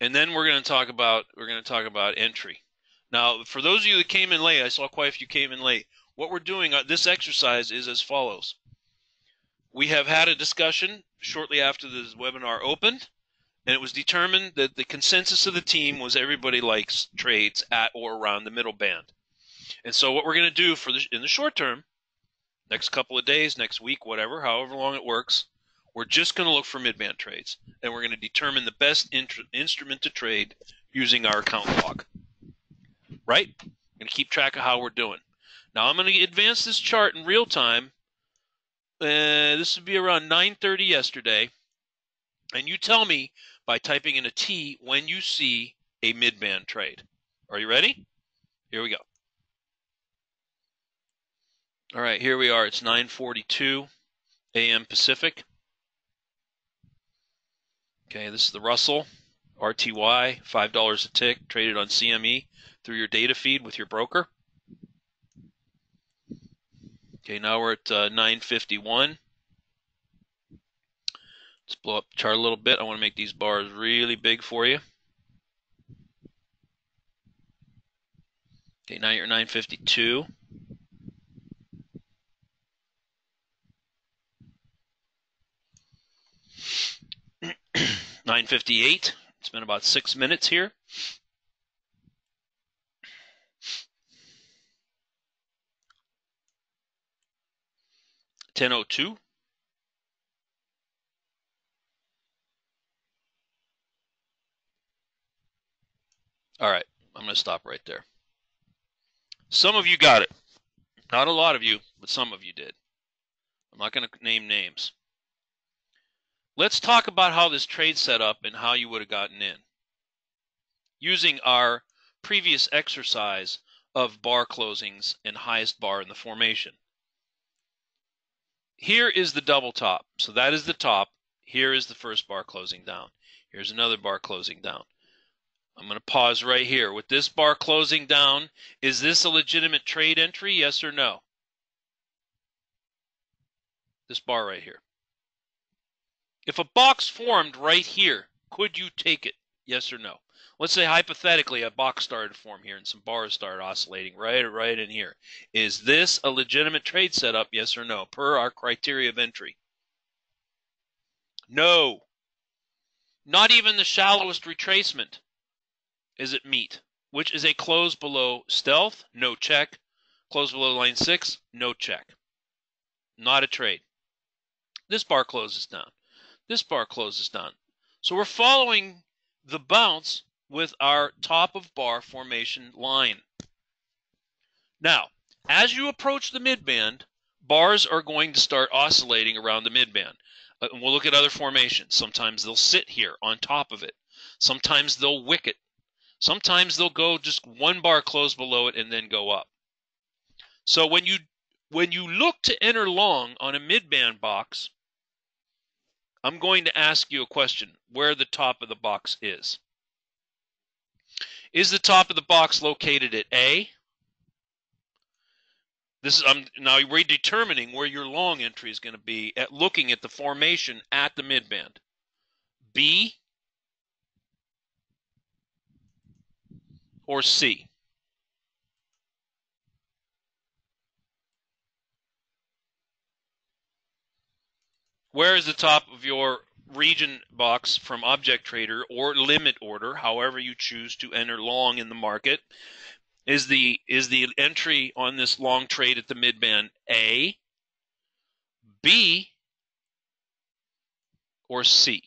and then we're going to talk about we're going to talk about entry. Now, for those of you that came in late, I saw quite a few came in late. What we're doing uh, this exercise is as follows. We have had a discussion shortly after this webinar opened, and it was determined that the consensus of the team was everybody likes trades at or around the middle band. And so what we're going to do for the, in the short term next couple of days, next week, whatever, however long it works, we're just going to look for midband trades, and we're going to determine the best instrument to trade using our account log. Right? I'm going to keep track of how we're doing. Now I'm going to advance this chart in real time. Uh, this would be around 9:30 yesterday, and you tell me by typing in a T when you see a midband trade. Are you ready? Here we go. All right, here we are. It's 9:42 a.m. Pacific. Okay, this is the Russell RTY, five dollars a tick, traded on CME through your data feed with your broker. Okay, now we're at uh, 9:51. Let's blow up the chart a little bit. I want to make these bars really big for you. Okay, now you're 952. 958. It's been about six minutes here. Ten oh two. All right, I'm going to stop right there. Some of you got it. Not a lot of you, but some of you did. I'm not going to name names. Let's talk about how this trade set up and how you would have gotten in. Using our previous exercise of bar closings and highest bar in the formation. Here is the double top. So that is the top. Here is the first bar closing down. Here's another bar closing down. I'm going to pause right here. With this bar closing down, is this a legitimate trade entry? Yes or no? This bar right here. If a box formed right here, could you take it? Yes or no? Let's say hypothetically a box started to form here and some bars started oscillating right right in here. Is this a legitimate trade setup? Yes or no? Per our criteria of entry. No. Not even the shallowest retracement is it meet, which is a close below stealth, no check. Close below line 6, no check. Not a trade. This bar closes down. This bar closes down. So we're following the bounce with our top of bar formation line. Now, as you approach the midband, bars are going to start oscillating around the midband. Uh, we'll look at other formations. Sometimes they'll sit here on top of it. Sometimes they'll wick it. Sometimes they'll go just one bar close below it and then go up. So when you when you look to enter long on a midband box, I'm going to ask you a question where the top of the box is. Is the top of the box located at A? This is I'm now redetermining where your long entry is going to be at looking at the formation at the midband. B or C? Where is the top of your region box from Object Trader or limit order, however you choose to enter long in the market? Is the is the entry on this long trade at the midband A, B, or C?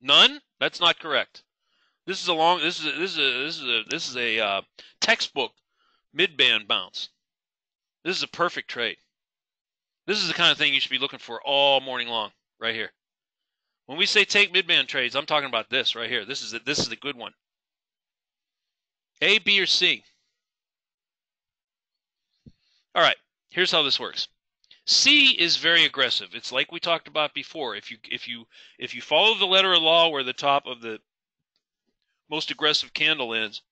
None? That's not correct. This is a long. This is a, this is a, this is a this is a uh, textbook mid-band bounce. This is a perfect trade. This is the kind of thing you should be looking for all morning long, right here. When we say take mid-band trades, I'm talking about this right here. This is a, this is the good one. A, B, or C. All right. Here's how this works. C is very aggressive. It's like we talked about before. If you if you if you follow the letter of law where the top of the most aggressive candle ends,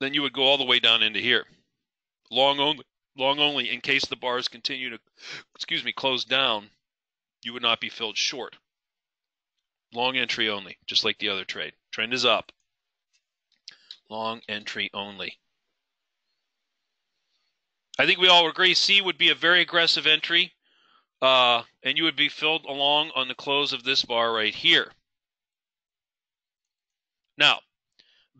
then you would go all the way down into here. Long only long only in case the bars continue to excuse me close down, you would not be filled short. Long entry only, just like the other trade. Trend is up. Long entry only. I think we all agree C would be a very aggressive entry, uh, and you would be filled along on the close of this bar right here. Now,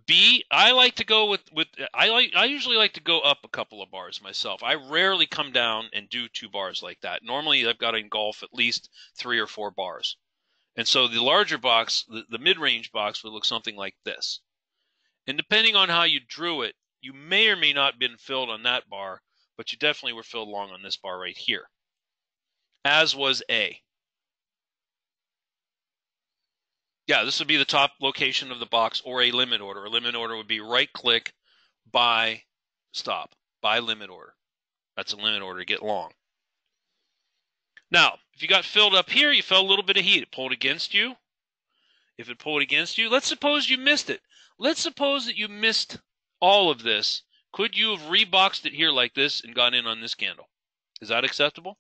B, I like to go with with I like I usually like to go up a couple of bars myself. I rarely come down and do two bars like that. Normally, I've got to engulf at least three or four bars, and so the larger box, the, the mid-range box, would look something like this. And depending on how you drew it, you may or may not have been filled on that bar, but you definitely were filled long on this bar right here, as was A. Yeah, this would be the top location of the box or a limit order. A limit order would be right click, buy, stop, buy limit order. That's a limit order to get long. Now, if you got filled up here, you felt a little bit of heat. It pulled against you. If it pulled against you, let's suppose you missed it. Let's suppose that you missed all of this could you have reboxed it here like this and gone in on this candle? Is that acceptable?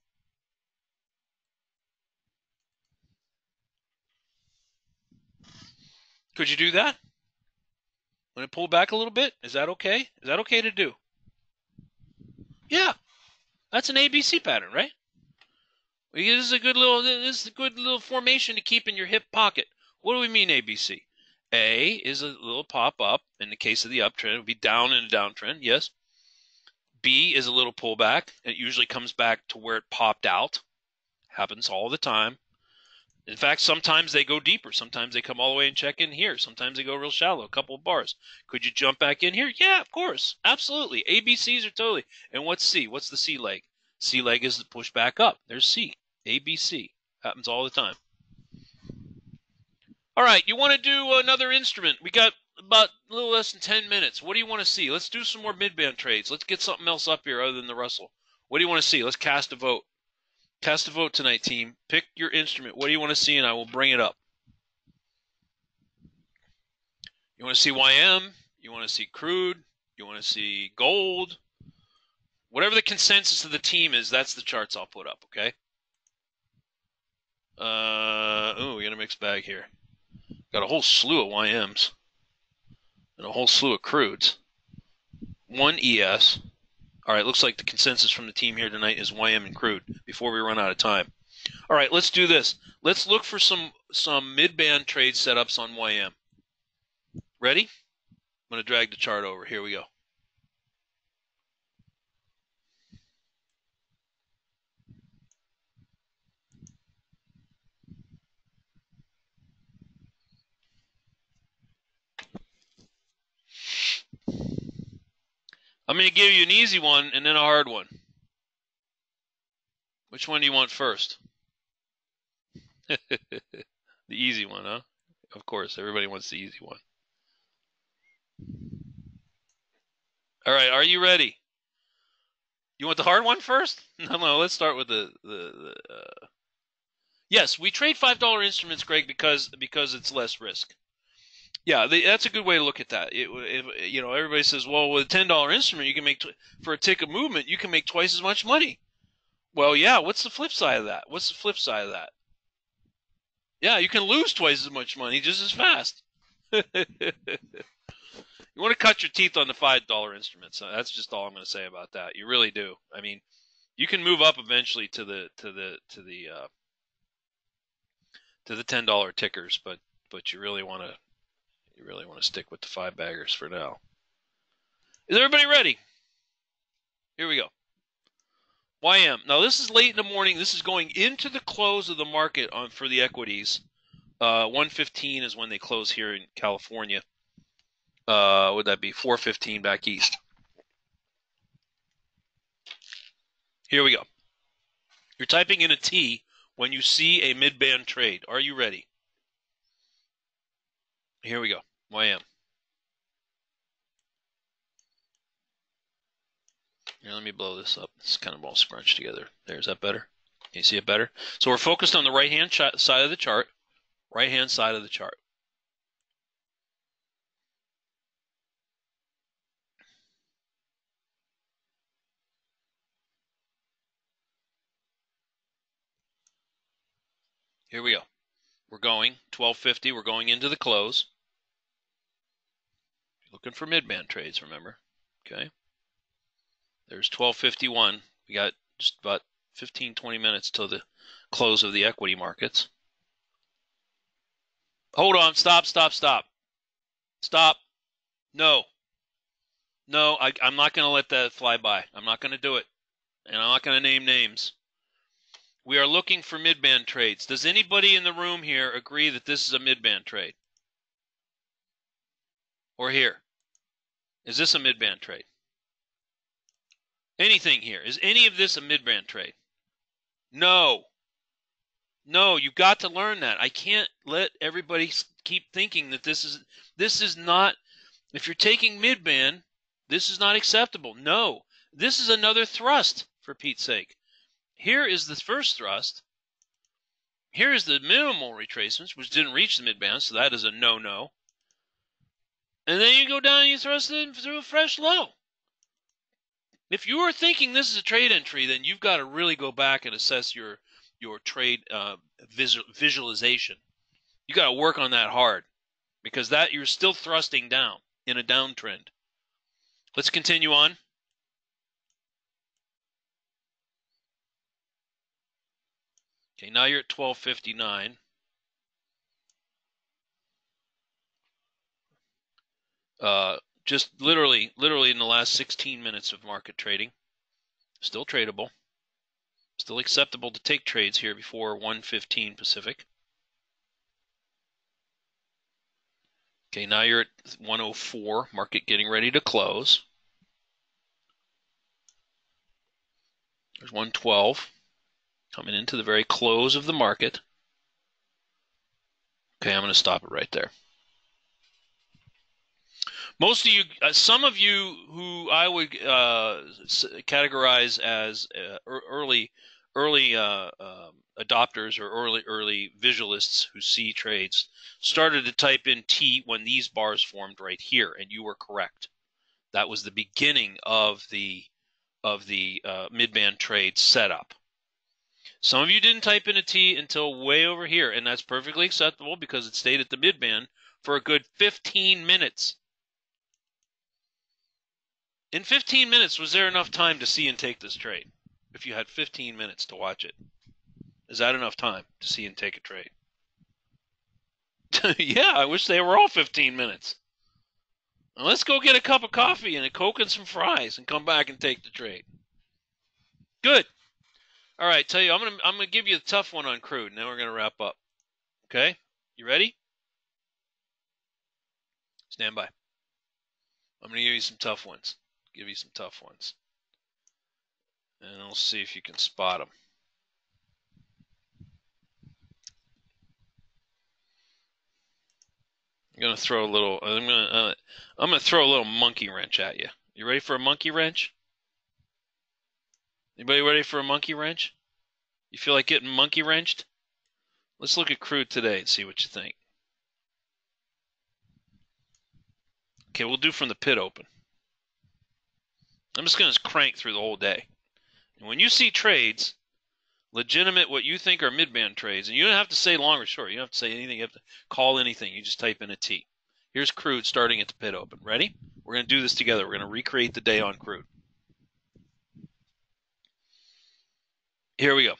Could you do that? When it pull back a little bit? Is that okay? Is that okay to do? Yeah. That's an ABC pattern, right? This is a good little this is a good little formation to keep in your hip pocket. What do we mean ABC? A is a little pop up. In the case of the uptrend, it would be down in a downtrend, yes. B is a little pullback. It usually comes back to where it popped out. Happens all the time. In fact, sometimes they go deeper. Sometimes they come all the way and check in here. Sometimes they go real shallow, a couple of bars. Could you jump back in here? Yeah, of course. Absolutely. ABCs are totally. And what's C? What's the C leg? C leg is the push back up. There's C. ABC. Happens all the time. All right, you want to do another instrument? We got about a little less than 10 minutes. What do you want to see? Let's do some more midband trades. Let's get something else up here other than the Russell. What do you want to see? Let's cast a vote. Cast a vote tonight, team. Pick your instrument. What do you want to see, and I will bring it up. You want to see YM? You want to see crude? You want to see gold? Whatever the consensus of the team is, that's the charts I'll put up, okay? Uh, oh, we got a mixed bag here. Got a whole slew of YMs and a whole slew of crudes. One ES. All right, looks like the consensus from the team here tonight is YM and crude before we run out of time. All right, let's do this. Let's look for some some mid-band trade setups on YM. Ready? I'm going to drag the chart over. Here we go. I'm going to give you an easy one and then a hard one. Which one do you want first? <laughs> the easy one, huh? Of course, everybody wants the easy one. All right, are you ready? You want the hard one first? <laughs> No, no. Let's start with the the. the uh... Yes, we trade five dollar instruments, Greg, because because it's less risk. Yeah, they, that's a good way to look at that. It, you know, everybody says, well, with a ten dollar instrument, you can make tw- for a tick of movement, you can make twice as much money. Well, yeah. What's the flip side of that? What's the flip side of that? Yeah, you can lose twice as much money just as fast. <laughs> you want to cut your teeth on the five dollar instruments. That's just all I'm going to say about that. You really do. I mean, you can move up eventually to the to the to the uh, to the ten dollar tickers, but but you really want to you really want to stick with the five baggers for now. Is everybody ready? Here we go. YM. Now this is late in the morning. This is going into the close of the market on for the equities. Uh, 115 is when they close here in California. Uh, would that be 415 back east? Here we go. You're typing in a T when you see a mid-band trade. Are you ready? Here we go. YM. Here, let me blow this up. It's kind of all scrunched together. There's that better? Can you see it better? So we're focused on the right-hand side of the chart. Right-hand side of the chart. Here we go. We're going 1250. We're going into the close. Looking for mid-band trades, remember? Okay. There's 1251. We got just about 15, 20 minutes till the close of the equity markets. Hold on. Stop, stop, stop. Stop. No. No, I, am not going to let that fly by. I'm not going to do it. And I'm not going to name names. We are looking for mid-band trades. Does anybody in the room here agree that this is a mid-band trade? Or here? Is this a mid-band trade? Anything here. Is any of this a mid-band trade? No. No, you've got to learn that. I can't let everybody keep thinking that this is this is not if you're taking mid-band, this is not acceptable. No. This is another thrust for Pete's sake. Here is the first thrust. Here is the minimal retracements, which didn't reach the midband, so that is a no-no. And then you go down and you thrust it through a fresh low. If you are thinking this is a trade entry, then you've got to really go back and assess your your trade uh, visual, visualization. You got to work on that hard because that you're still thrusting down in a downtrend. Let's continue on. Okay, now you're at 1259. Uh, just literally, literally in the last 16 minutes of market trading. Still tradable. Still acceptable to take trades here before 115 Pacific. Okay, now you're at 104, market getting ready to close. There's 112 coming into the very close of the market. Okay, I'm going to stop it right there. Most of you, uh, some of you who I would uh, categorize as uh, early, early uh, um, adopters or early, early visualists who see trades, started to type in T when these bars formed right here, and you were correct. That was the beginning of the of the uh, midband trade setup. Some of you didn't type in a T until way over here, and that's perfectly acceptable because it stayed at the midband for a good 15 minutes. In 15 minutes, was there enough time to see and take this trade? If you had 15 minutes to watch it, is that enough time to see and take a trade? <laughs> yeah, I wish they were all 15 minutes. Now let's go get a cup of coffee and a Coke and some fries and come back and take the trade. Good. All right, tell you, I'm gonna I'm gonna give you the tough one on crude, and then we're gonna wrap up. Okay, you ready? Stand by. I'm gonna give you some tough ones. Give you some tough ones, and I'll see if you can spot them. I'm gonna throw a little. I'm gonna. Uh, I'm gonna throw a little monkey wrench at you. You ready for a monkey wrench? Anybody ready for a monkey wrench? You feel like getting monkey wrenched? Let's look at crude today and see what you think. Okay, we'll do from the pit open. I'm just going to crank through the whole day. And when you see trades, legitimate what you think are midband trades, and you don't have to say long or short. You don't have to say anything. You have to call anything. You just type in a T. Here's crude starting at the pit open. Ready? We're going to do this together. We're going to recreate the day on crude. Here we go.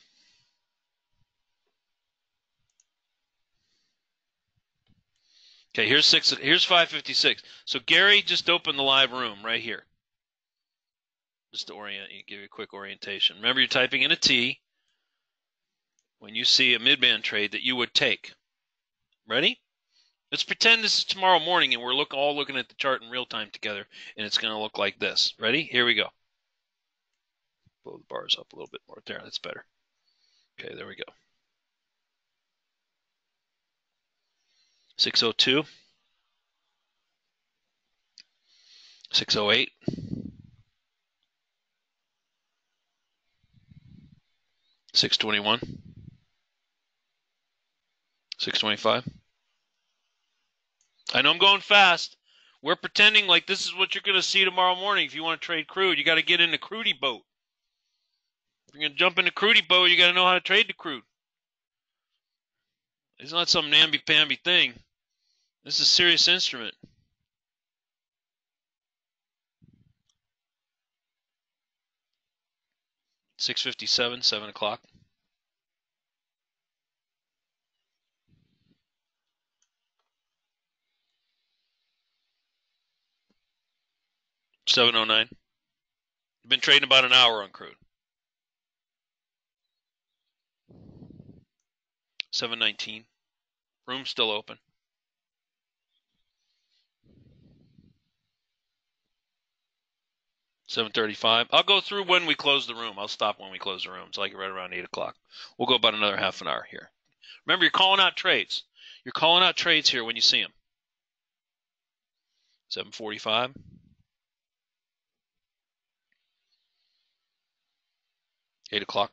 Okay, here's six. Here's 556. So Gary just opened the live room right here. Just to orient, you give you a quick orientation. Remember, you're typing in a T when you see a midband trade that you would take. Ready? Let's pretend this is tomorrow morning and we're look, all looking at the chart in real time together, and it's going to look like this. Ready? Here we go. Blow the bars up a little bit more there. That's better. Okay, there we go. 602, 608, 621, 625. I know I'm going fast. We're pretending like this is what you're going to see tomorrow morning. If you want to trade crude, you got to get in the crudy boat. If you're going to jump in the crudy boat, you got to know how to trade the crude. It's not some namby-pamby thing. This is a serious instrument. Six fifty-seven, seven o'clock. Seven oh nine. Been trading about an hour on crude. 719. Room still open. Seven thirty-five. I'll go through when we close the room. I'll stop when we close the room, so I get right around eight o'clock. We'll go about another half an hour here. Remember, you're calling out trades. You're calling out trades here when you see them. Seven forty-five. Eight o'clock.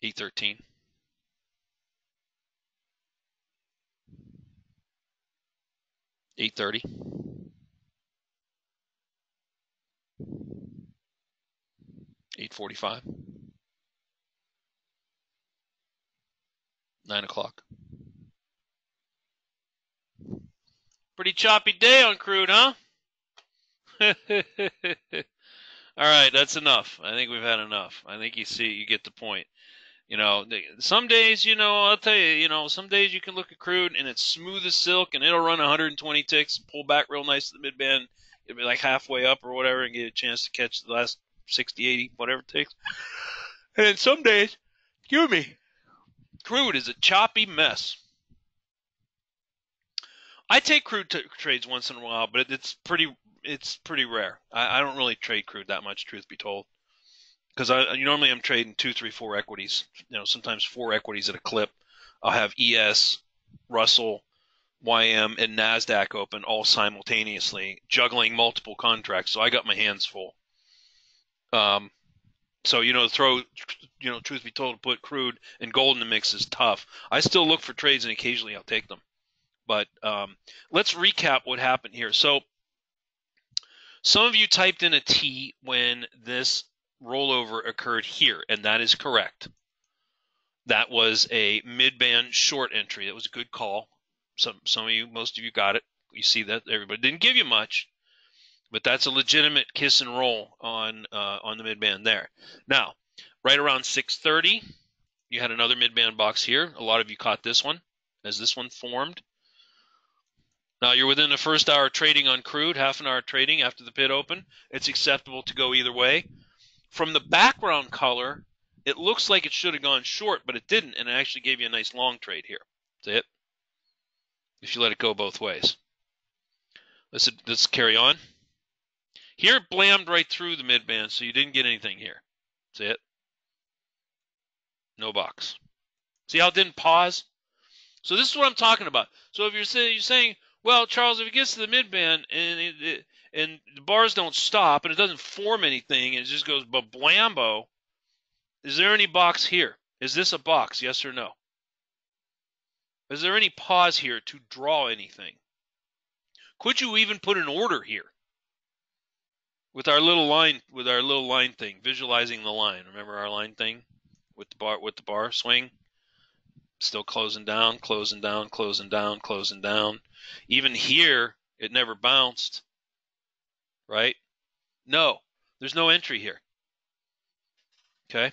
E thirteen. Eight thirty. Eight forty five. Nine o'clock. Pretty choppy day on crude, huh? <laughs> All right, that's enough. I think we've had enough. I think you see, you get the point. You know, some days, you know, I'll tell you, you know, some days you can look at crude and it's smooth as silk and it'll run 120 ticks, and pull back real nice to the mid band, it'll be like halfway up or whatever, and get a chance to catch the last 60, 80, whatever it takes. And then some days, excuse me, crude is a choppy mess. I take crude t- trades once in a while, but it's pretty it's pretty rare. I, I don't really trade crude that much, truth be told because I normally I'm trading two, three, four equities. You know, sometimes four equities at a clip. I'll have ES, Russell, YM, and Nasdaq open all simultaneously, juggling multiple contracts. So I got my hands full. Um, so you know, throw, you know, truth be told, to put crude and gold in the mix is tough. I still look for trades, and occasionally I'll take them. But um, let's recap what happened here. So some of you typed in a T when this rollover occurred here, and that is correct. That was a mid-band short entry. That was a good call. Some some of you, most of you got it. You see that everybody didn't give you much, but that's a legitimate kiss and roll on uh, on the mid-band there. Now, right around 6:30, you had another mid-band box here. A lot of you caught this one as this one formed. Now you're within the first hour trading on crude, half an hour trading after the pit open. It's acceptable to go either way. From the background color, it looks like it should have gone short, but it didn't, and it actually gave you a nice long trade here. See it? If you let it go both ways. Let's, let's carry on. Here it blammed right through the midband, so you didn't get anything here. See it? No box. See how it didn't pause? So this is what I'm talking about. So if you're, say, you're saying, well, Charles, if it gets to the midband and it, it, and the bars don't stop and it doesn't form anything and it just goes blambo, is there any box here? Is this a box? Yes or no? Is there any pause here to draw anything? Could you even put an order here? With our little line with our little line thing, visualizing the line. Remember our line thing with the bar with the bar swing? Still closing down, closing down, closing down, closing down. Even here, it never bounced right? No, there's no entry here. Okay.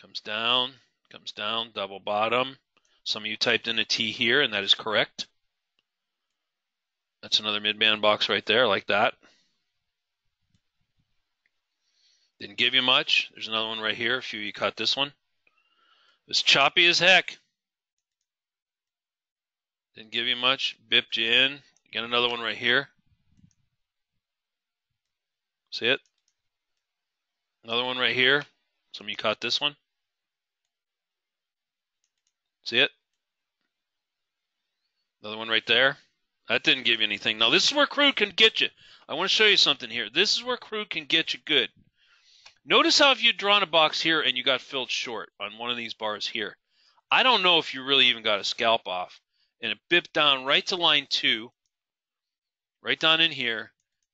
Comes down, comes down, double bottom. Some of you typed in a T here, and that is correct. That's another mid-band box right there, like that. Didn't give you much. There's another one right here. A few you caught this one. It's choppy as heck. Didn't give you much. Bipped you in. Got another one right here. See it? Another one right here. Some of you caught this one. See it? Another one right there. That didn't give you anything. Now, this is where crude can get you. I want to show you something here. This is where crude can get you good. Notice how if you'd drawn a box here and you got filled short on one of these bars here. I don't know if you really even got a scalp off. And it bipped down right to line two, right down in here,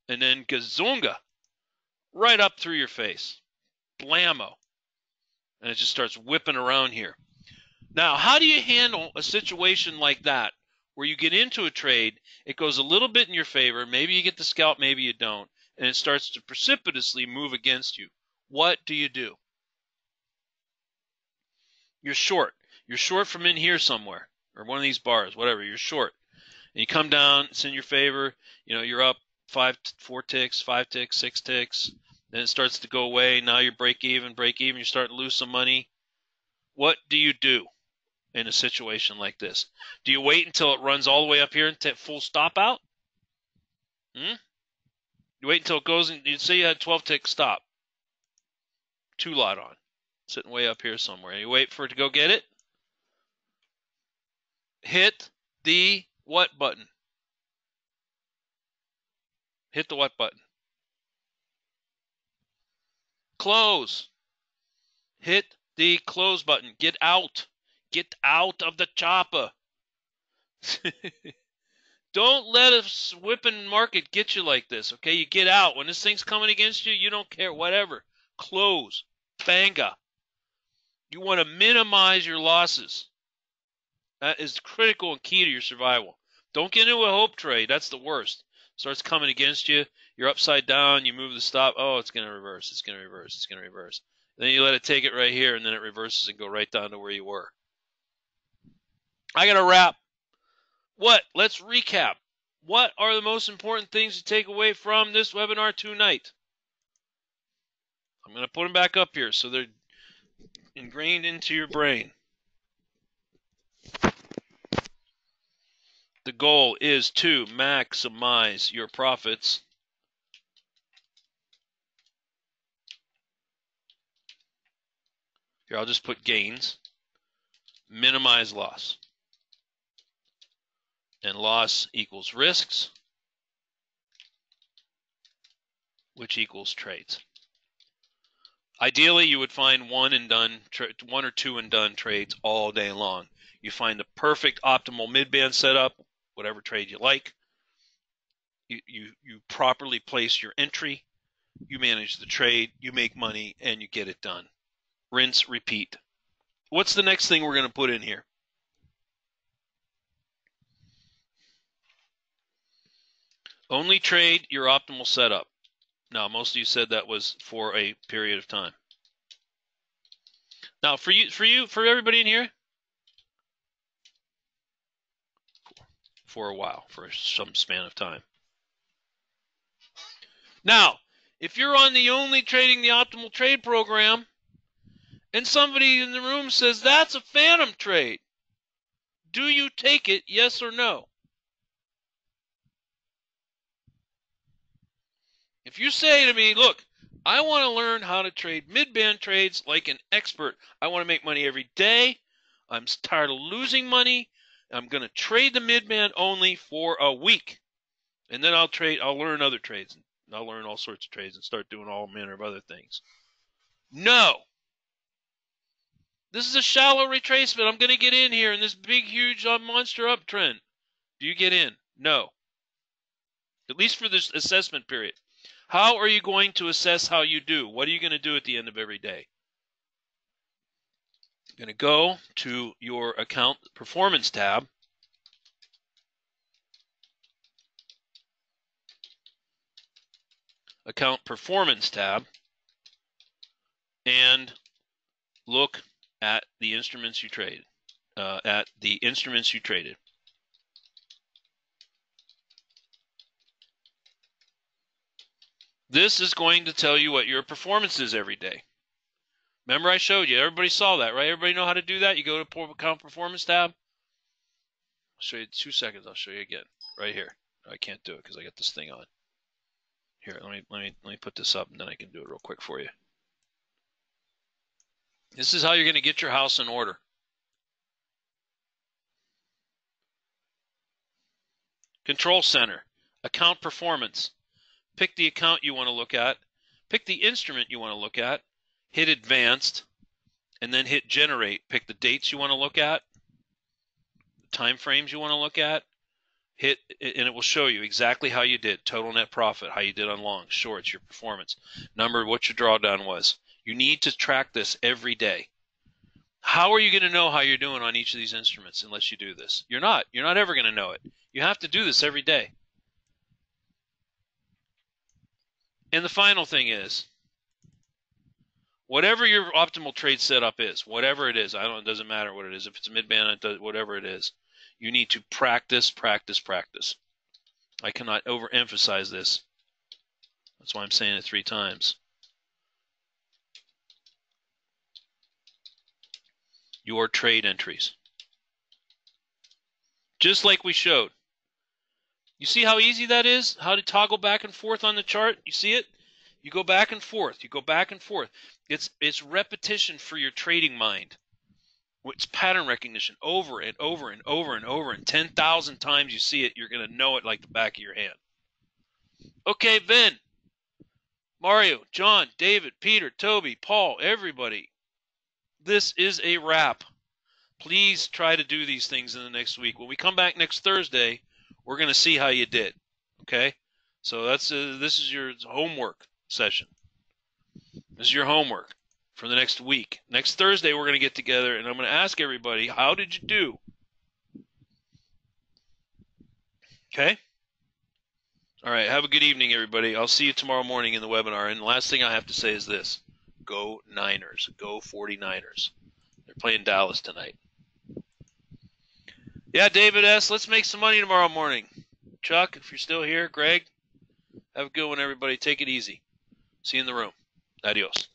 and then gazonga right up through your face. Blammo. And it just starts whipping around here. Now, how do you handle a situation like that where you get into a trade, it goes a little bit in your favor, maybe you get the scalp, maybe you don't, and it starts to precipitously move against you? What do you do? You're short. You're short from in here somewhere, or one of these bars, whatever. You're short. And you come down, it's in your favor. You know, you're up five, four ticks, five ticks, six ticks then it starts to go away. Now you're break even, break even, you're starting to lose some money. What do you do in a situation like this? Do you wait until it runs all the way up here and take full stop out? Hmm? You wait until it goes and you say you had 12 tick stop. Two lot on. Sitting way up here somewhere. You wait for it to go get it. Hit the what button? Hit the what button? Close. Hit the close button. Get out. Get out of the chopper. <laughs> don't let a whipping market get you like this, okay? You get out. When this thing's coming against you, you don't care. Whatever. Close. Banga. You want to minimize your losses. That is critical and key to your survival. Don't get into a hope trade. That's the worst. Starts coming against you you're upside down, you move the stop, oh, it's going to reverse, it's going to reverse, it's going to reverse. then you let it take it right here, and then it reverses and go right down to where you were. I got to wrap. What? Let's recap. What are the most important things to take away from this webinar tonight? I'm going to put them back up here so they're ingrained into your brain. The goal is to maximize your profits Here, I'll just put gains. Minimize loss. And loss equals risks, which equals trades. Ideally, you would find one and done, one or two and done trades all day long. You find the perfect optimal midband setup, whatever trade you like. You, you, you properly place your entry, you manage the trade, you make money, and you get it done. Rinse, repeat. What's the next thing we're going to put in here? Only trade your optimal setup. Now, most of you said that was for a period of time. Now, for you, for you, for everybody in here, for a while, for some span of time. Now, if you're on the only trading the optimal trade program, and somebody in the room says that's a phantom trade, do you take it, yes or no? If you say to me, look, I want to learn how to trade mid-band trades like an expert. I want to make money every day. I'm tired of losing money. I'm going to trade the mid-band only for a week. And then I'll trade I'll learn other trades. and I'll learn all sorts of trades and start doing all manner of other things. No. This is a shallow retracement. I'm going to get in here in this big, huge uh, monster uptrend. Do you get in? No. At least for this assessment period. How are you going to assess how you do? What are you going to do at the end of every day? You're going to go to your account performance tab. Account performance tab and look at the instruments you trade, uh, at the instruments you traded. This is going to tell you what your performance is every day. Remember I showed you. Everybody saw that, right? Everybody know how to do that? You go to account performance tab. I'll show you two seconds. I'll show you again. Right here. I can't do it because I got this thing on. Here, let me let me let me put this up and then I can do it real quick for you. This is how you're going to get your house in order. Control center, account performance. Pick the account you want to look at, pick the instrument you want to look at, hit advanced, and then hit generate. Pick the dates you want to look at, time frames you want to look at, hit and it will show you exactly how you did. Total net profit how you did on longs shorts your performance number what your drawdown was you need to track this every day how are you going to know how you're doing on each of these instruments unless you do this you're not you're not ever going to know it you have to do this every day And the final thing is, whatever your optimal trade setup is, whatever it is, I don't. It doesn't matter what it is. If it's a mid band, whatever it is, you need to practice, practice, practice. I cannot overemphasize this. That's why I'm saying it three times. Your trade entries. Just like we showed. You see how easy that is? How to toggle back and forth on the chart? You see it? You go back and forth. You go back and forth. It's it's repetition for your trading mind. It's pattern recognition over and over and over and over and 10,000 times you see it, you're going to know it like the back of your hand. Okay, Ben, Mario, John, David, Peter, Toby, Paul, everybody. This is a wrap. Please try to do these things in the next week. When we come back next Thursday, we're going to see how you did. Okay? So that's uh, this is your homework session. This is your homework for the next week. Next Thursday we're going to get together and I'm going to ask everybody, how did you do? Okay? All right, have a good evening everybody. I'll see you tomorrow morning in the webinar. And the last thing I have to say is this. Go Niners. Go 49ers. They're playing Dallas tonight. Yeah, David S. Let's make some money tomorrow morning. Chuck, if you're still here, Greg, have a good one, everybody. Take it easy. See you in the room. Adios.